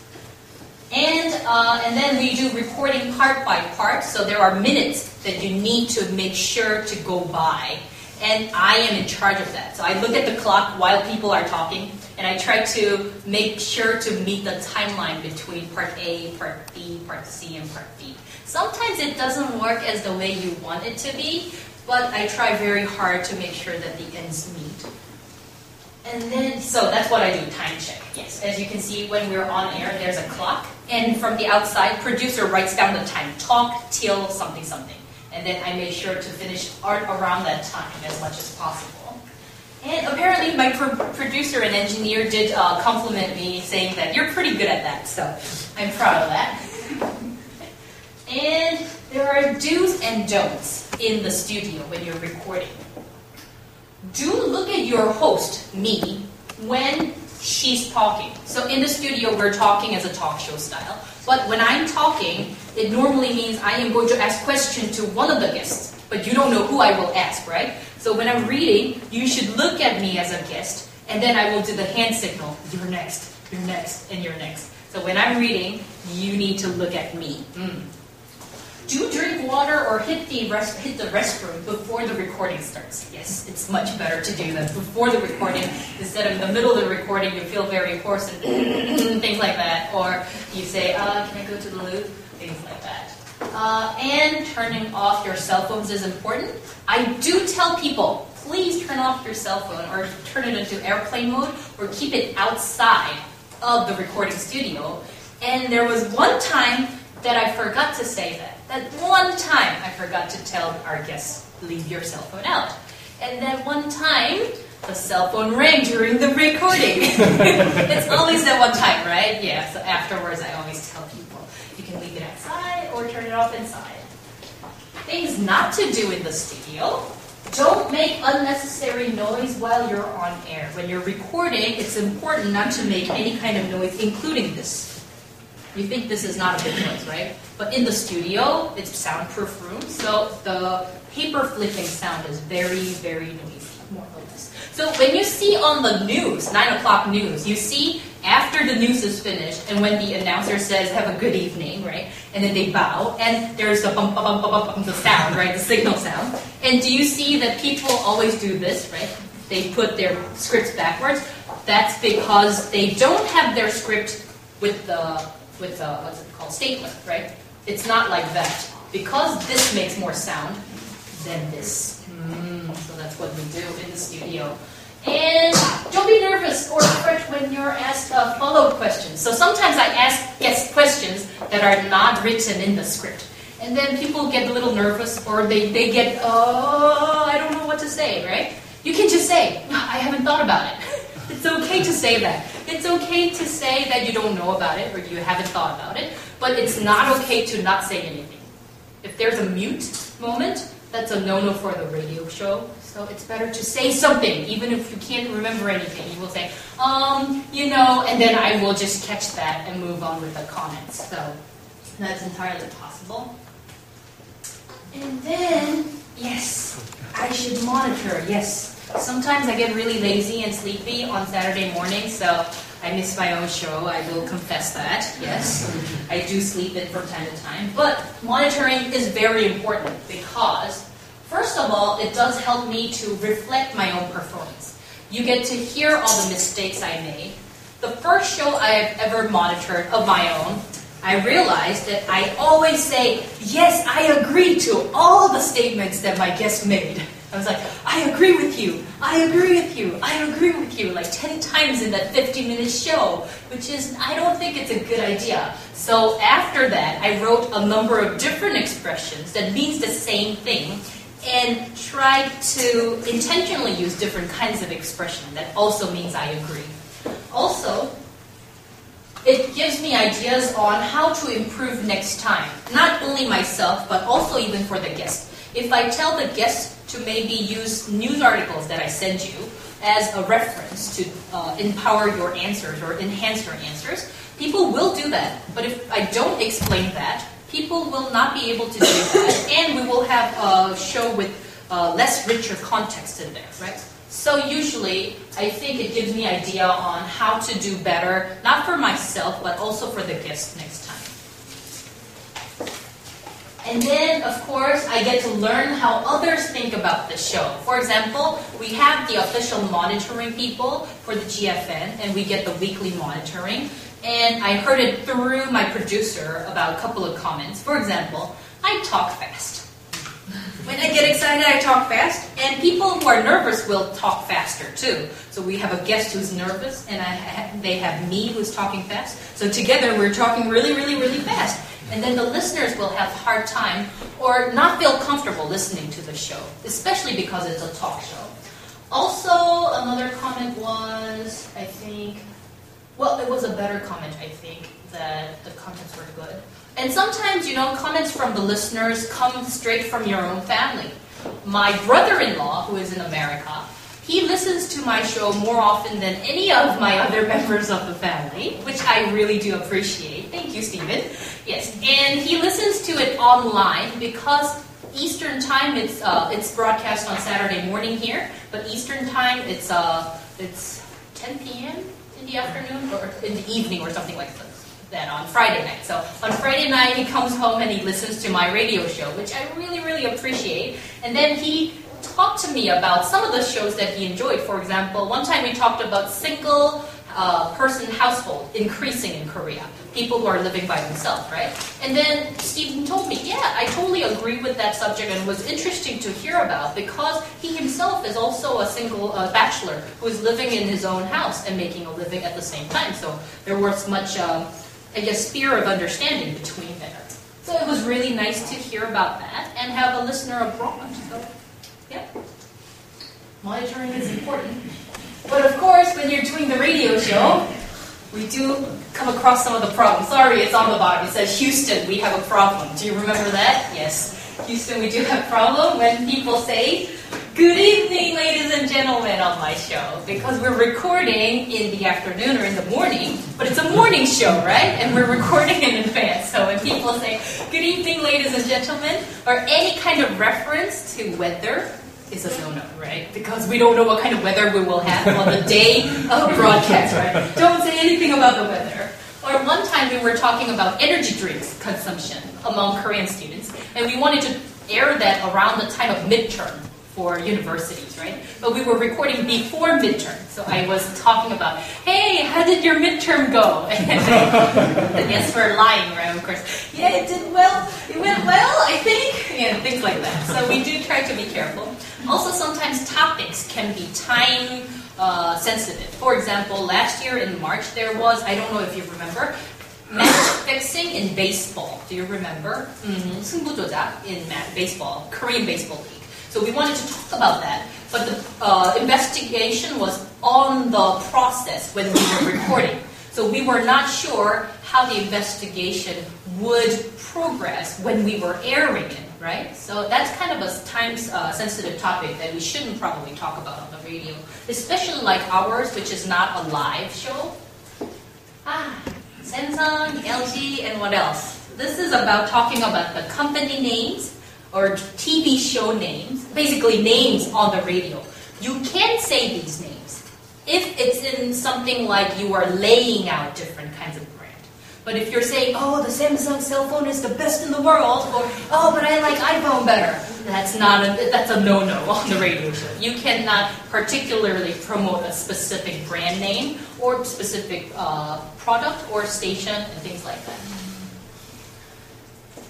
And, uh, and then we do recording part by part, so there are minutes that you need to make sure to go by. And I am in charge of that. So I look at the clock while people are talking, and I try to make sure to meet the timeline between part A, part B, part C, and part D. Sometimes it doesn't work as the way you want it to be, but I try very hard to make sure that the ends meet. And then, so that's what I do, time check. Yes, as you can see, when we're on air, there's a clock. And from the outside, producer writes down the time, talk till something something. And then I make sure to finish art around that time as much as possible. And apparently my pro- producer and engineer did uh, compliment me, saying that you're pretty good at that. So I'm proud of that. And there are do's and don'ts in the studio when you're recording do look at your host, me, when she's talking. So in the studio, we're talking as a talk show style. But when I'm talking, it normally means I am going to ask question to one of the guests, but you don't know who I will ask, right? So when I'm reading, you should look at me as a guest, and then I will do the hand signal. You're next, you're next, and you're next. So when I'm reading, you need to look at me. Mm do drink water or hit the rest, hit the restroom before the recording starts. Yes, it's much better to do that before the recording instead of in the middle of the recording. You feel very hoarse and *coughs* things like that, or you say, uh, "Can I go to the loo?" Things like that. Uh, and turning off your cell phones is important. I do tell people, please turn off your cell phone or turn it into airplane mode or keep it outside of the recording studio. And there was one time that I forgot to say that. That one time I forgot to tell our guests, leave your cell phone out. And that one time, the cell phone rang during the recording. *laughs* it's always that one time, right? Yeah, so afterwards I always tell people, you can leave it outside or turn it off inside. Things not to do in the studio. Don't make unnecessary noise while you're on air. When you're recording, it's important not to make any kind of noise, including this. You think this is not a big noise, right? But in the studio, it's soundproof room, so the paper flipping sound is very, very noisy, more or less. So when you see on the news, 9 o'clock news, you see after the news is finished, and when the announcer says, have a good evening, right? And then they bow, and there's the bump, bump, bump, bump, the sound, right? The signal sound. And do you see that people always do this, right? They put their scripts backwards. That's because they don't have their script with the with a, what's it called, stapler, right? It's not like that. Because this makes more sound than this. Mm, so that's what we do in the studio. And don't be nervous or fret when you're asked uh, follow questions. So sometimes I ask guest questions that are not written in the script. And then people get a little nervous or they, they get, oh, I don't know what to say, right? You can just say, I haven't thought about it. *laughs* It's okay to say that. It's okay to say that you don't know about it or you haven't thought about it, but it's not okay to not say anything. If there's a mute moment, that's a no-no for the radio show. So it's better to say something, even if you can't remember anything. You will say, um, you know, and then I will just catch that and move on with the comments. So that's entirely possible. And then, yes, I should monitor, yes. Sometimes I get really lazy and sleepy on Saturday morning, so I miss my own show. I will confess that. Yes, I do sleep in from time to time. But monitoring is very important because, first of all, it does help me to reflect my own performance. You get to hear all the mistakes I made. The first show I have ever monitored of my own, I realized that I always say, yes, I agree to all the statements that my guest made. I was like, I agree with you, I agree with you, I agree with you, like 10 times in that 50 minute show, which is, I don't think it's a good idea. So after that, I wrote a number of different expressions that means the same thing and tried to intentionally use different kinds of expression that also means I agree. Also, it gives me ideas on how to improve next time. Not only myself, but also even for the guest. If I tell the guest to maybe use news articles that I send you as a reference to uh, empower your answers or enhance your answers, people will do that. But if I don't explain that, people will not be able to do that, and we will have a show with uh, less richer context in there, right? So usually, I think it gives me idea on how to do better, not for myself, but also for the guests next time. And then, of course, I get to learn how others think about the show. For example, we have the official monitoring people for the GFN, and we get the weekly monitoring. And I heard it through my producer about a couple of comments. For example, I talk fast. When I get excited, I talk fast, and people who are nervous will talk faster too. So we have a guest who's nervous, and I, they have me who's talking fast. So together we're talking really, really, really fast. And then the listeners will have a hard time or not feel comfortable listening to the show, especially because it's a talk show. Also, another comment was, I think, well, it was a better comment, I think, that the comments were good. And sometimes, you know, comments from the listeners come straight from your own family. My brother in law, who is in America, he listens to my show more often than any of my other members of the family, which I really do appreciate. Thank you, Stephen. Yes, and he listens to it online because Eastern time it's uh, it's broadcast on Saturday morning here, but Eastern time it's uh, it's 10 p.m. in the afternoon or in the evening or something like that on Friday night. So on Friday night, he comes home and he listens to my radio show, which I really, really appreciate. And then he talked to me about some of the shows that he enjoyed. For example, one time we talked about single uh, person household increasing in Korea, people who are living by themselves, right? And then Stephen told me, yeah, I totally agree with that subject and was interesting to hear about because he himself is also a single uh, bachelor who is living in his own house and making a living at the same time. So there was much. Um, I guess, sphere of understanding between there. So it was really nice to hear about that and have a listener abroad. So, yeah. Monitoring is important. But of course, when you're doing the radio show, we do come across some of the problems. Sorry, it's on the bottom. It says, Houston, we have a problem. Do you remember that? Yes. Houston, we do have a problem when people say, Good evening, ladies and gentlemen, on my show. Because we're recording in the afternoon or in the morning, but it's a morning show, right? And we're recording in advance. So when people say, Good evening, ladies and gentlemen, or any kind of reference to weather, is a no-no, right? Because we don't know what kind of weather we will have on the day of broadcast, right? Don't say anything about the weather. Or one time we were talking about energy drinks consumption among Korean students, and we wanted to air that around the time of midterm for universities, right? But we were recording before midterm, so I was talking about, hey, how did your midterm go? *laughs* and yes, we're lying, right? Of course, yeah, it did well. It went well, I think, *laughs* and things like that. So we do try to be careful. Also, sometimes topics can be time uh, sensitive. For example, last year in March, there was, I don't know if you remember, match *coughs* fixing in baseball. Do you remember? Mm-hmm. 승부조작 in baseball, Korean baseball league. So we wanted to talk about that, but the uh, investigation was on the process when we were recording. So we were not sure how the investigation would progress when we were airing it, right? So that's kind of a time-sensitive uh, topic that we shouldn't probably talk about on the radio, especially like ours, which is not a live show. Ah, Samsung, LG, and what else? This is about talking about the company names or TV show names, basically names on the radio. You can say these names if it's in something like you are laying out different kinds of. But if you're saying, oh, the Samsung cell phone is the best in the world, or oh, but I like iPhone better, that's not a, that's a no-no on the radio show. You cannot particularly promote a specific brand name or specific uh, product or station and things like that.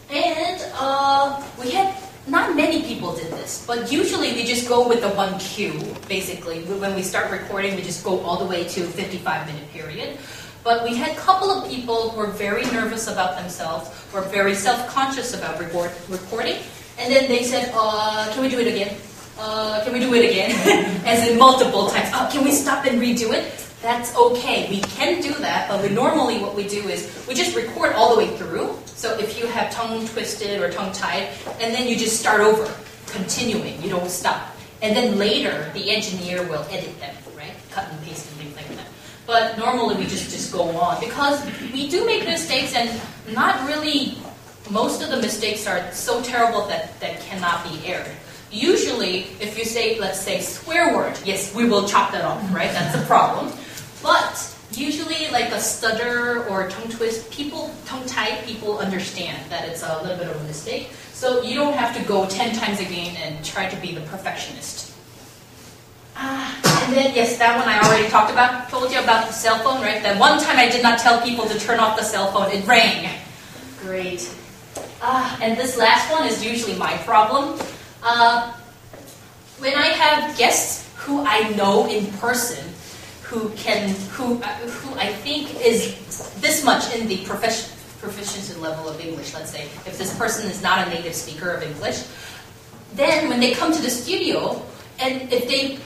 And uh, we had not many people did this, but usually we just go with the one cue, basically. When we start recording, we just go all the way to 55 minute period. But we had a couple of people who were very nervous about themselves, were very self-conscious about record, recording, and then they said, uh, can we do it again? Uh, can we do it again? *laughs* As in multiple times. Oh, can we stop and redo it? That's okay. We can do that, but we normally what we do is we just record all the way through. So if you have tongue twisted or tongue tied, and then you just start over, continuing. You don't stop. And then later, the engineer will edit them, right? Cut and paste that. But normally we just, just go on because we do make mistakes and not really, most of the mistakes are so terrible that, that cannot be aired. Usually, if you say, let's say, swear word, yes, we will chop that off, right? That's a problem. But usually, like a stutter or tongue twist, people, tongue tied people understand that it's a little bit of a mistake. So you don't have to go 10 times again and try to be the perfectionist. Ah, and then, yes, that one I already talked about. Told you about the cell phone, right? That one time I did not tell people to turn off the cell phone, it rang. Great. Ah, and this last one is usually my problem. Uh, when I have guests who I know in person, who can, who, uh, who I think is this much in the profession, proficiency level of English, let's say, if this person is not a native speaker of English, then when they come to the studio, and if they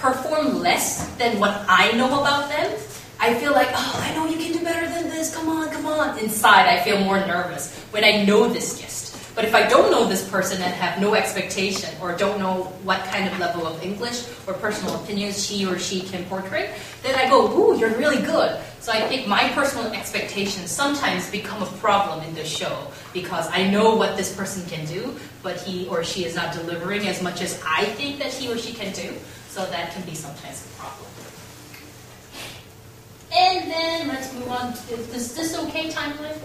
perform less than what I know about them, I feel like, oh, I know you can do better than this. Come on, come on. Inside, I feel more nervous when I know this guest. But if I don't know this person and have no expectation or don't know what kind of level of English or personal opinions he or she can portray, then I go, ooh, you're really good. So I think my personal expectations sometimes become a problem in the show because I know what this person can do, but he or she is not delivering as much as I think that he or she can do. So that can be sometimes a problem. And then let's move on. Is this okay, timeline?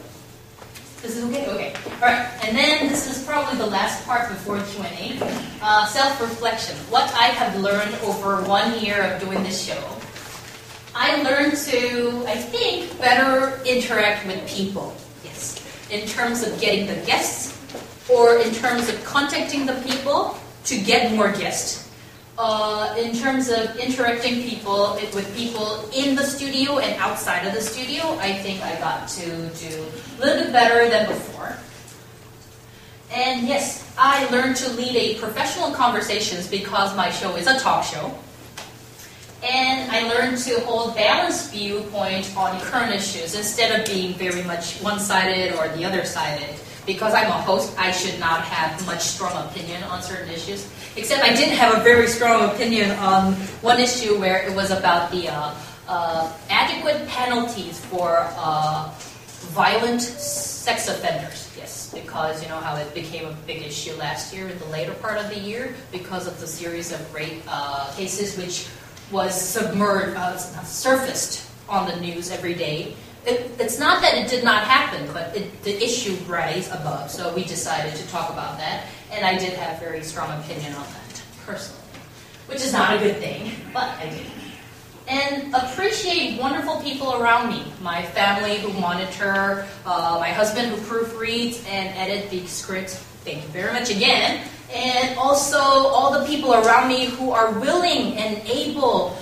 This is okay? Okay. All right. And then this is probably the last part before Q&A. Uh, self-reflection. What I have learned over one year of doing this show. I learned to, I think, better interact with people. Yes. In terms of getting the guests or in terms of contacting the people to get more guests uh, in terms of interacting people with people in the studio and outside of the studio, I think I got to do a little bit better than before. And yes, I learned to lead a professional conversations because my show is a talk show. And I learned to hold balanced viewpoint on current issues instead of being very much one-sided or the other-sided because I'm a host, I should not have much strong opinion on certain issues. Except I did have a very strong opinion on one issue where it was about the uh, uh, adequate penalties for uh, violent sex offenders. Yes, because you know how it became a big issue last year in the later part of the year because of the series of rape uh, cases which was submerged, uh, surfaced on the news every day it, it's not that it did not happen, but it, the issue raised above. So we decided to talk about that, and I did have very strong opinion on that personally, which is not a good thing, but I did. And appreciate wonderful people around me. My family who monitor, uh, my husband who proofreads and edit the script. Thank you very much again. And also all the people around me who are willing and able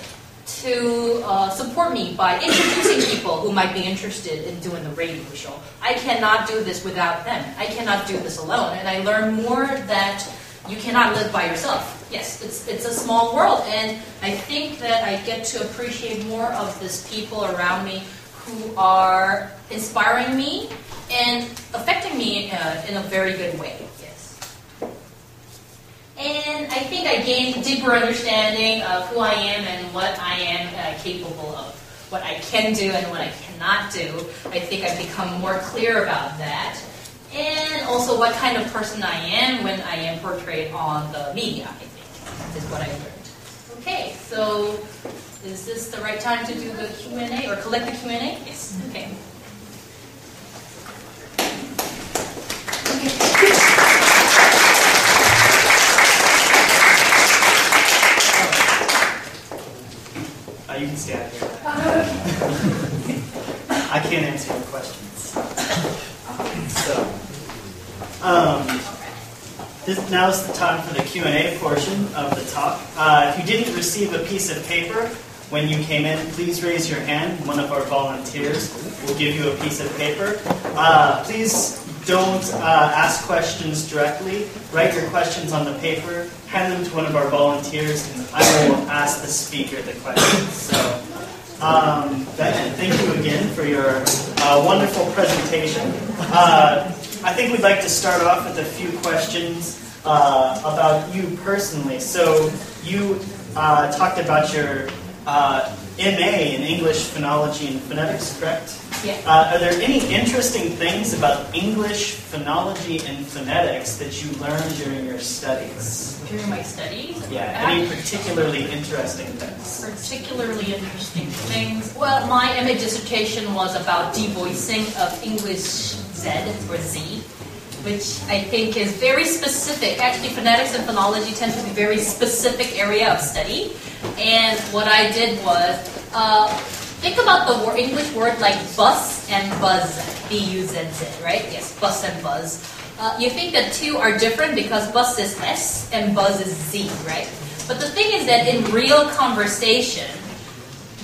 to uh, support me by introducing people who might be interested in doing the radio show. I cannot do this without them. I cannot do this alone. And I learned more that you cannot live by yourself. Yes, it's, it's a small world. And I think that I get to appreciate more of these people around me who are inspiring me and affecting me uh, in a very good way. And I think I gained deeper understanding of who I am and what I am uh, capable of, what I can do and what I cannot do. I think I've become more clear about that. And also what kind of person I am when I am portrayed on the media, I think, is what I learned. Okay, so is this the right time to do the Q&A or collect the Q&A? Yes, okay. You can stay out here. *laughs* I can't answer your questions. So, um, this, now's the time for the Q&A portion of the talk. Uh, if you didn't receive a piece of paper when you came in, please raise your hand. One of our volunteers will give you a piece of paper. Uh, please don't uh, ask questions directly. Write your questions on the paper, hand them to one of our volunteers, and I will ask the speaker the questions. So, um, thank you again for your uh, wonderful presentation. Uh, I think we'd like to start off with a few questions uh, about you personally. So, you uh, talked about your uh, MA in English phonology and phonetics, correct? Yeah. Uh, are there any interesting things about English phonology and phonetics that you learned during your studies? During my studies, Yeah, any particularly interesting things? particularly interesting things. Well, my MA dissertation was about devoicing of English Z or Z, which I think is very specific. Actually, phonetics and phonology tend to be very specific area of study. And what I did was uh, think about the English word like bus and buzz, B-U-Z-Z, right? Yes, bus and buzz. Uh, you think the two are different because bus is S and buzz is Z, right? But the thing is that in real conversation,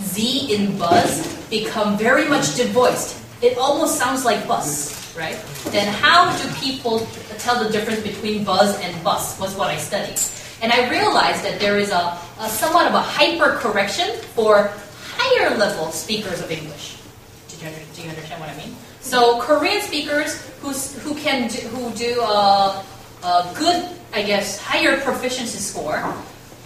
Z in buzz become very much devoiced. It almost sounds like bus, right? Then how do people tell the difference between buzz and bus? Was what I studied. And I realized that there is a, a somewhat of a hyper correction for higher level speakers of English. Do you, do you understand what I mean? So Korean speakers who's, who can do, who do a, a good, I guess, higher proficiency score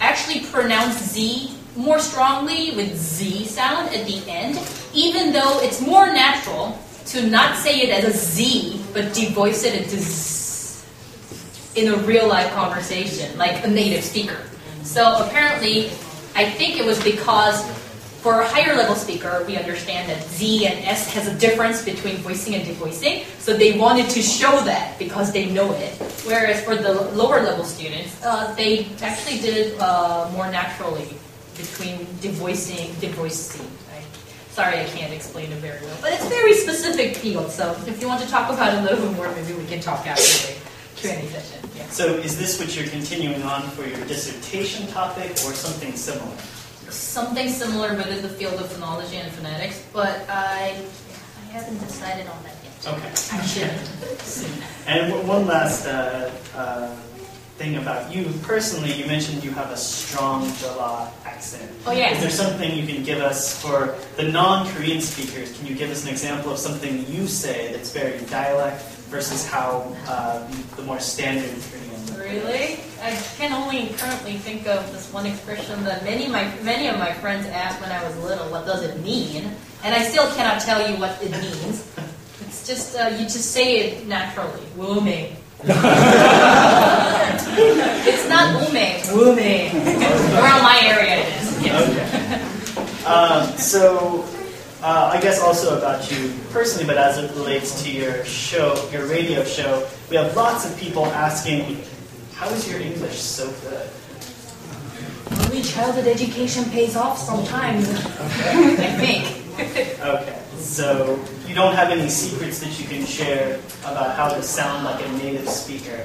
actually pronounce Z more strongly with Z sound at the end, even though it's more natural to not say it as a Z, but devoice it into Z in a real life conversation, like a native speaker. So apparently, I think it was because for a higher level speaker, we understand that Z and S has a difference between voicing and devoicing, so they wanted to show that because they know it. Whereas for the lower level students, uh, they actually did uh, more naturally between devoicing, devoicing. Right? Sorry, I can't explain it very well, but it's very specific field. So if you want to talk about it a little bit more, maybe we can talk after the Q&A session. Yeah. So is this what you're continuing on for your dissertation topic or something similar? Something similar within the field of phonology and phonetics, but I, I haven't decided on that yet. Okay. I should. And one last uh, uh, thing about you personally, you mentioned you have a strong Jeolla accent. Oh Is there something you can give us for the non-Korean speakers? Can you give us an example of something you say that's very dialect versus how uh, the more standard Korean? Really? I can only currently think of this one expression that many my many of my friends asked when I was little. What does it mean? And I still cannot tell you what it means. It's just uh, you just say it naturally. Wuming. *laughs* it's not uming. Wuming. Around my area, it is. Yes. Okay. Um, so, uh, I guess also about you personally, but as it relates to your show, your radio show, we have lots of people asking, "How is your English so good?" Early childhood education pays off sometimes. *laughs* I think. Okay, so you don't have any secrets that you can share about how to sound like a native speaker.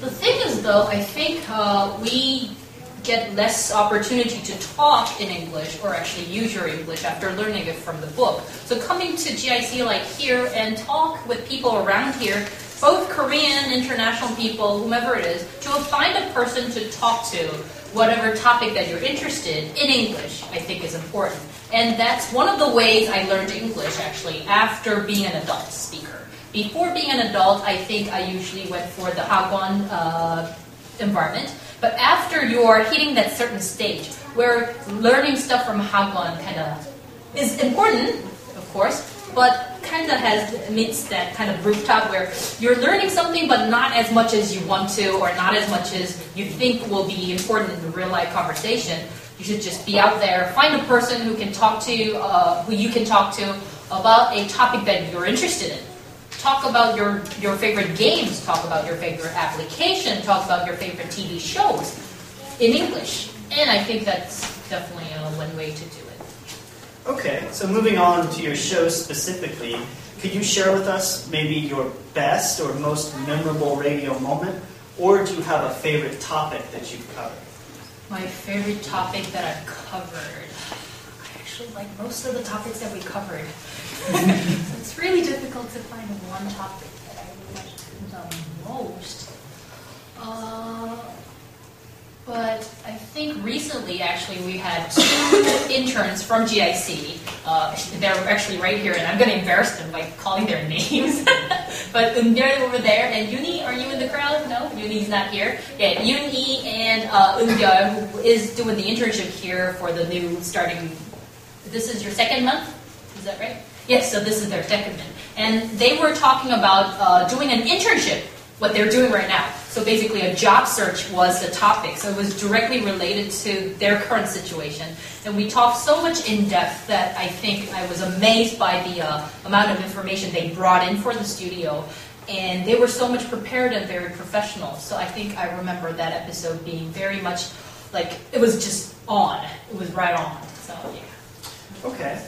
The thing is, though, I think uh, we get less opportunity to talk in English or actually use your English after learning it from the book. So coming to GIC like here and talk with people around here, both Korean, international people, whomever it is, to find a person to talk to, whatever topic that you're interested in English, I think is important. And that's one of the ways I learned English actually after being an adult speaker. Before being an adult, I think I usually went for the Hagwon uh, environment. But after you're hitting that certain stage where learning stuff from Hagwon kind of is important, of course, but kind of has meets that kind of rooftop where you're learning something, but not as much as you want to, or not as much as you think will be important in the real life conversation. You should just be out there, find a person who can talk to, uh, who you can talk to about a topic that you're interested in. Talk about your, your favorite games, talk about your favorite application, talk about your favorite TV shows in English. And I think that's definitely uh, one way to do it. Okay, so moving on to your show specifically, could you share with us maybe your best or most memorable radio moment, or do you have a favorite topic that you've covered? My favorite topic that I've covered. I actually like most of the topics that we covered. so *laughs* it's really difficult to find one topic that I like the most. Uh, but I think recently, actually, we had two *coughs* interns from GIC. Uh, they're actually right here, and I'm going to embarrass them by calling their names. *laughs* but they're over there, and Yuni, are you in the crowd? No, Yuni's not here. Yeah, Yuni and uh, Eunbyeol, who is doing the internship here for the new starting. This is your second month, is that right? Yes, so this is their second month, and they were talking about uh, doing an internship what they're doing right now. So basically, a job search was the topic. So it was directly related to their current situation. And we talked so much in depth that I think I was amazed by the uh, amount of information they brought in for the studio. And they were so much prepared and very professional. So I think I remember that episode being very much like it was just on. It was right on. So yeah. Okay.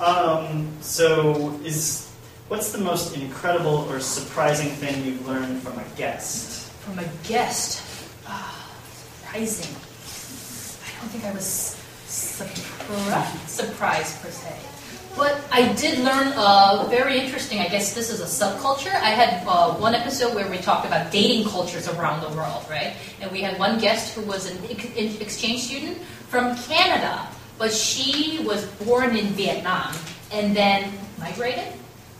Um, so is What's the most incredible or surprising thing you've learned from a guest? From a guest? Ah, surprising. I don't think I was surprised, surprised per se. But I did learn uh, very interesting, I guess this is a subculture. I had uh, one episode where we talked about dating cultures around the world, right? And we had one guest who was an exchange student from Canada, but she was born in Vietnam and then migrated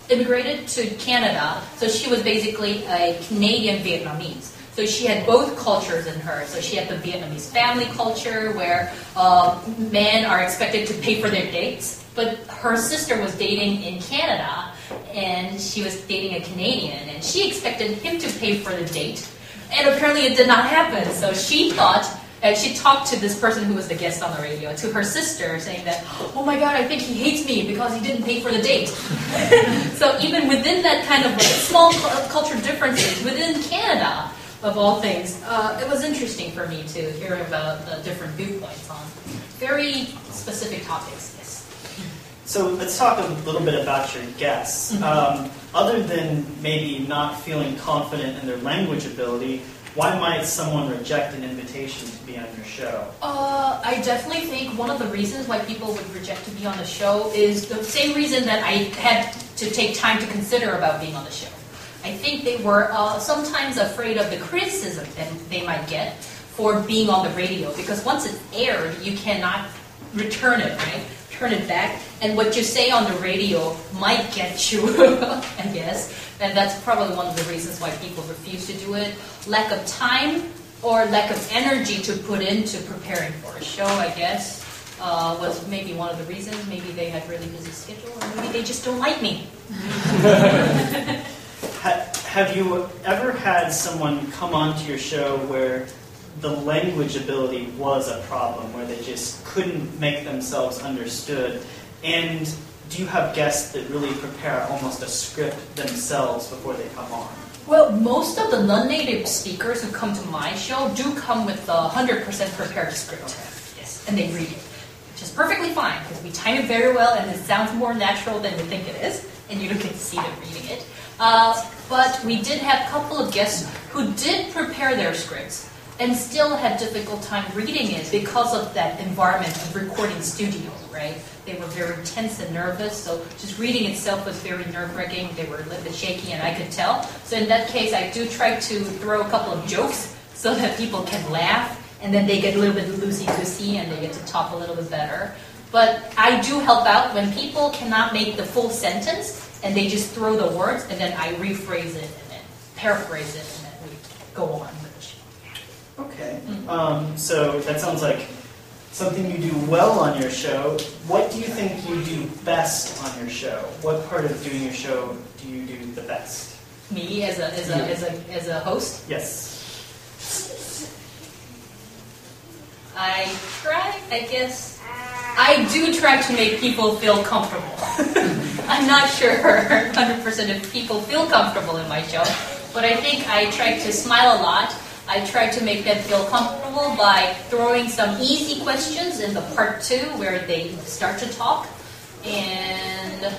immigrated to Canada, so she was basically a Canadian Vietnamese. So she had both cultures in her. So she had the Vietnamese family culture where uh, men are expected to pay for their dates, but her sister was dating in Canada and she was dating a Canadian, and she expected him to pay for the date. And apparently it did not happen. So she thought and she talked to this person who was the guest on the radio, to her sister, saying that, oh my god, I think he hates me because he didn't pay for the date. *laughs* so even within that kind of like small culture differences within Canada, of all things, uh, it was interesting for me to hear about the different viewpoints on very specific topics. Yes. So let's talk a little bit about your guests. Mm-hmm. Um, other than maybe not feeling confident in their language ability, why might someone reject an invitation to be on your show? Uh, I definitely think one of the reasons why people would reject to be on the show is the same reason that I had to take time to consider about being on the show. I think they were uh, sometimes afraid of the criticism that they might get for being on the radio because once it's aired, you cannot return it, right? Turn it back, and what you say on the radio might get you, *laughs* I guess. And that's probably one of the reasons why people refuse to do it. Lack of time or lack of energy to put into preparing for a show, I guess, uh, was maybe one of the reasons. Maybe they had really busy schedule, or maybe they just don't like me. *laughs* have you ever had someone come onto your show where the language ability was a problem, where they just couldn't make themselves understood? And do you have guests that really prepare almost a script themselves before they come on? Well, most of the non-native speakers who come to my show do come with a 100% prepared script. Okay. Yes, and they read it, which is perfectly fine because we time it very well and it sounds more natural than we think it is, and you don't get to see them reading it. Uh, but we did have a couple of guests who did prepare their scripts and still had difficult time reading it because of that environment of recording studio, right? They were very tense and nervous, so just reading itself was very nerve-wracking. They were a little bit shaky, and I could tell. So in that case, I do try to throw a couple of jokes *laughs* so that people can laugh, and then they get a little bit loosey-goosey, and they get to talk a little bit better. But I do help out when people cannot make the full sentence, and they just throw the words, and then I rephrase it, and then paraphrase it, and then we go on. Okay. Um, so that sounds like something you do well on your show. What do you think you do best on your show? What part of doing your show do you do the best? Me as a as a, as a, as a host? Yes. I try, I guess. I do try to make people feel comfortable. *laughs* I'm not sure *laughs* 100% if people feel comfortable in my show, but I think I try to smile a lot I try to make them feel comfortable by throwing some easy questions in the part two where they start to talk. And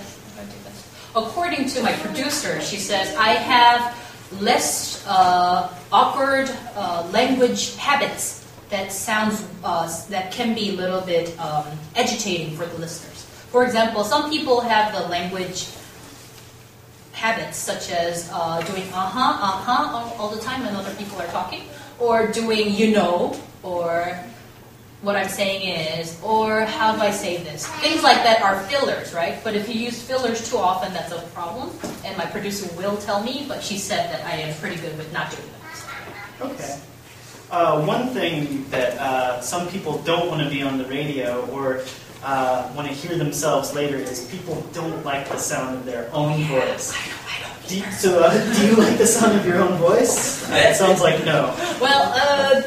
according to my producer, she says I have less uh, awkward uh, language habits that sounds uh, that can be a little bit um, agitating for the listeners. For example, some people have the language habits such as uh, doing uh-huh, uh-huh all, all the time when other people are talking, or doing you know, or what I'm saying is, or how do I say this? Things like that are fillers, right? But if you use fillers too often, that's a problem. And my producer will tell me, but she said that I am pretty good with not doing that. Okay. Uh, one thing that uh, some people don't want to be on the radio or uh, want to hear themselves later is people don't like the sound of their own voice. I don't, I don't Do you, so, uh, do you like the sound of your own voice? It sounds like no. Well, uh,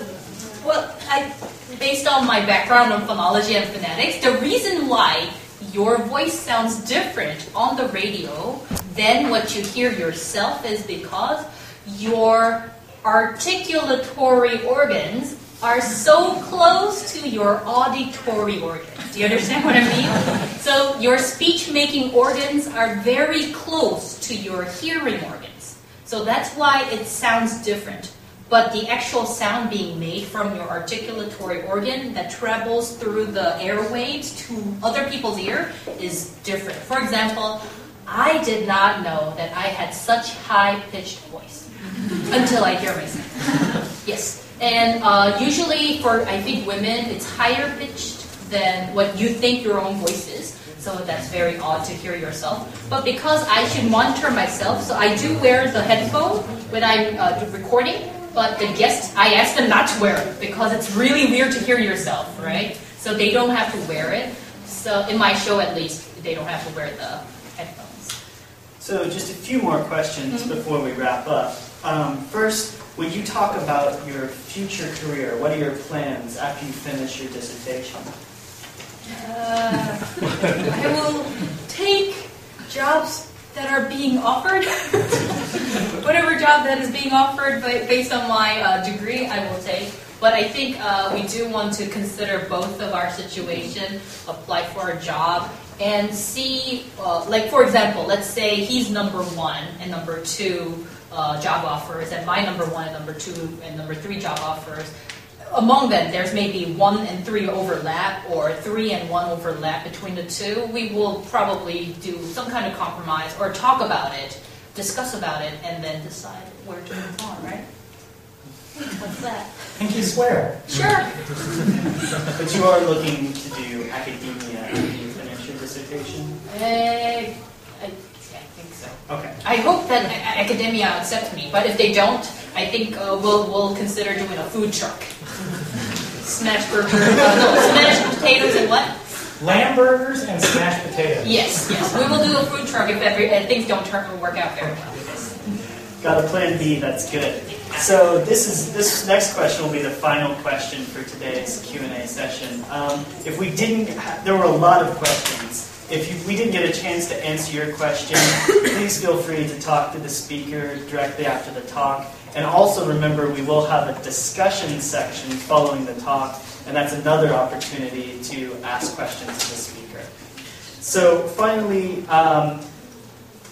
well, I, based on my background on phonology and phonetics, the reason why your voice sounds different on the radio than what you hear yourself is because your articulatory organs are so close to your auditory organs. Do you understand what I mean? So your speech making organs are very close to your hearing organs. So that's why it sounds different. But the actual sound being made from your articulatory organ that travels through the airwaves to other people's ear is different. For example, I did not know that I had such high pitched voice until I hear myself. Yes. And uh, usually for, I think, women, it's higher pitched than what you think your own voice is. So that's very odd to hear yourself. But because I should monitor myself, so I do wear the headphone when I'm uh, recording. But the guests, I ask them not to wear it because it's really weird to hear yourself, right? So they don't have to wear it. So in my show, at least, they don't have to wear the headphones. So, just a few more questions before we wrap up. Um, first, would you talk about your future career? What are your plans after you finish your dissertation? Uh, I will take jobs that are being offered. *laughs* Whatever job that is being offered, but based on my uh, degree, I will take. But I think uh, we do want to consider both of our situation, apply for a job, and see, uh, like for example, let's say he's number one and number two uh, job offers, and my number one and number two and number three job offers among them, there's maybe one and three overlap or three and one overlap between the two, we will probably do some kind of compromise or talk about it, discuss about it, and then decide where to move on, right? What's that? Pinky swear. Sure. But you are looking to do academia after you finish your dissertation? Uh, I, yeah, I think so. Okay. I hope that academia accept me, but if they don't, I think uh, we'll, we'll consider doing a food truck. *laughs* Smash burger, uh, no, smashed potatoes and what? Lamb burgers and smashed potatoes. Yes, yes. We will do a food truck if, every, if things don't turn work out very well. Got a plan B, that's good. So this is this next question will be the final question for today's Q&A session. Um, if we didn't, ha- there were a lot of questions. If you, we didn't get a chance to answer your question, *coughs* please feel free to talk to the speaker directly after the talk. And also remember, we will have a discussion section following the talk, and that's another opportunity to ask questions to the speaker. So finally, um,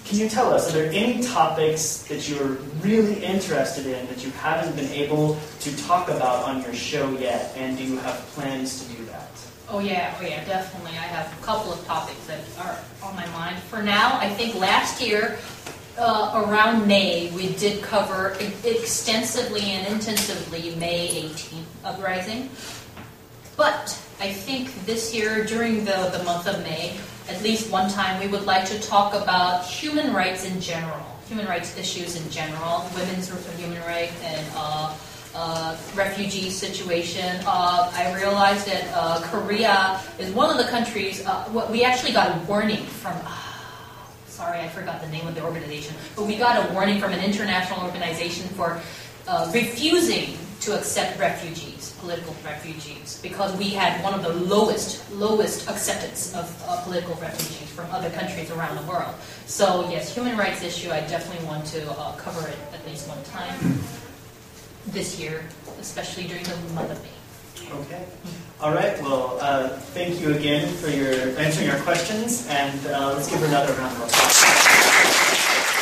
can you tell us, are there any topics that you're really interested in that you haven't been able to talk about on your show yet, and do you have plans to? Oh yeah, oh yeah, definitely. I have a couple of topics that are on my mind. For now, I think last year, uh, around May, we did cover extensively and intensively May 18th uprising. But I think this year, during the, the month of May, at least one time, we would like to talk about human rights in general, human rights issues in general, women's human rights and uh, uh, refugee situation. Uh, I realized that uh, Korea is one of the countries. Uh, we actually got a warning from. sorry, I forgot the name of the organization, but we got a warning from an international organization for uh, refusing to accept refugees, political refugees, because we had one of the lowest, lowest acceptance of uh, political refugees from other countries around the world. So yes, human rights issue, I definitely want to uh, cover it at least one time this year, especially during the month of May. Okay. All right. Well, uh, thank you again for your answering our questions, and uh, let's give her another round of applause.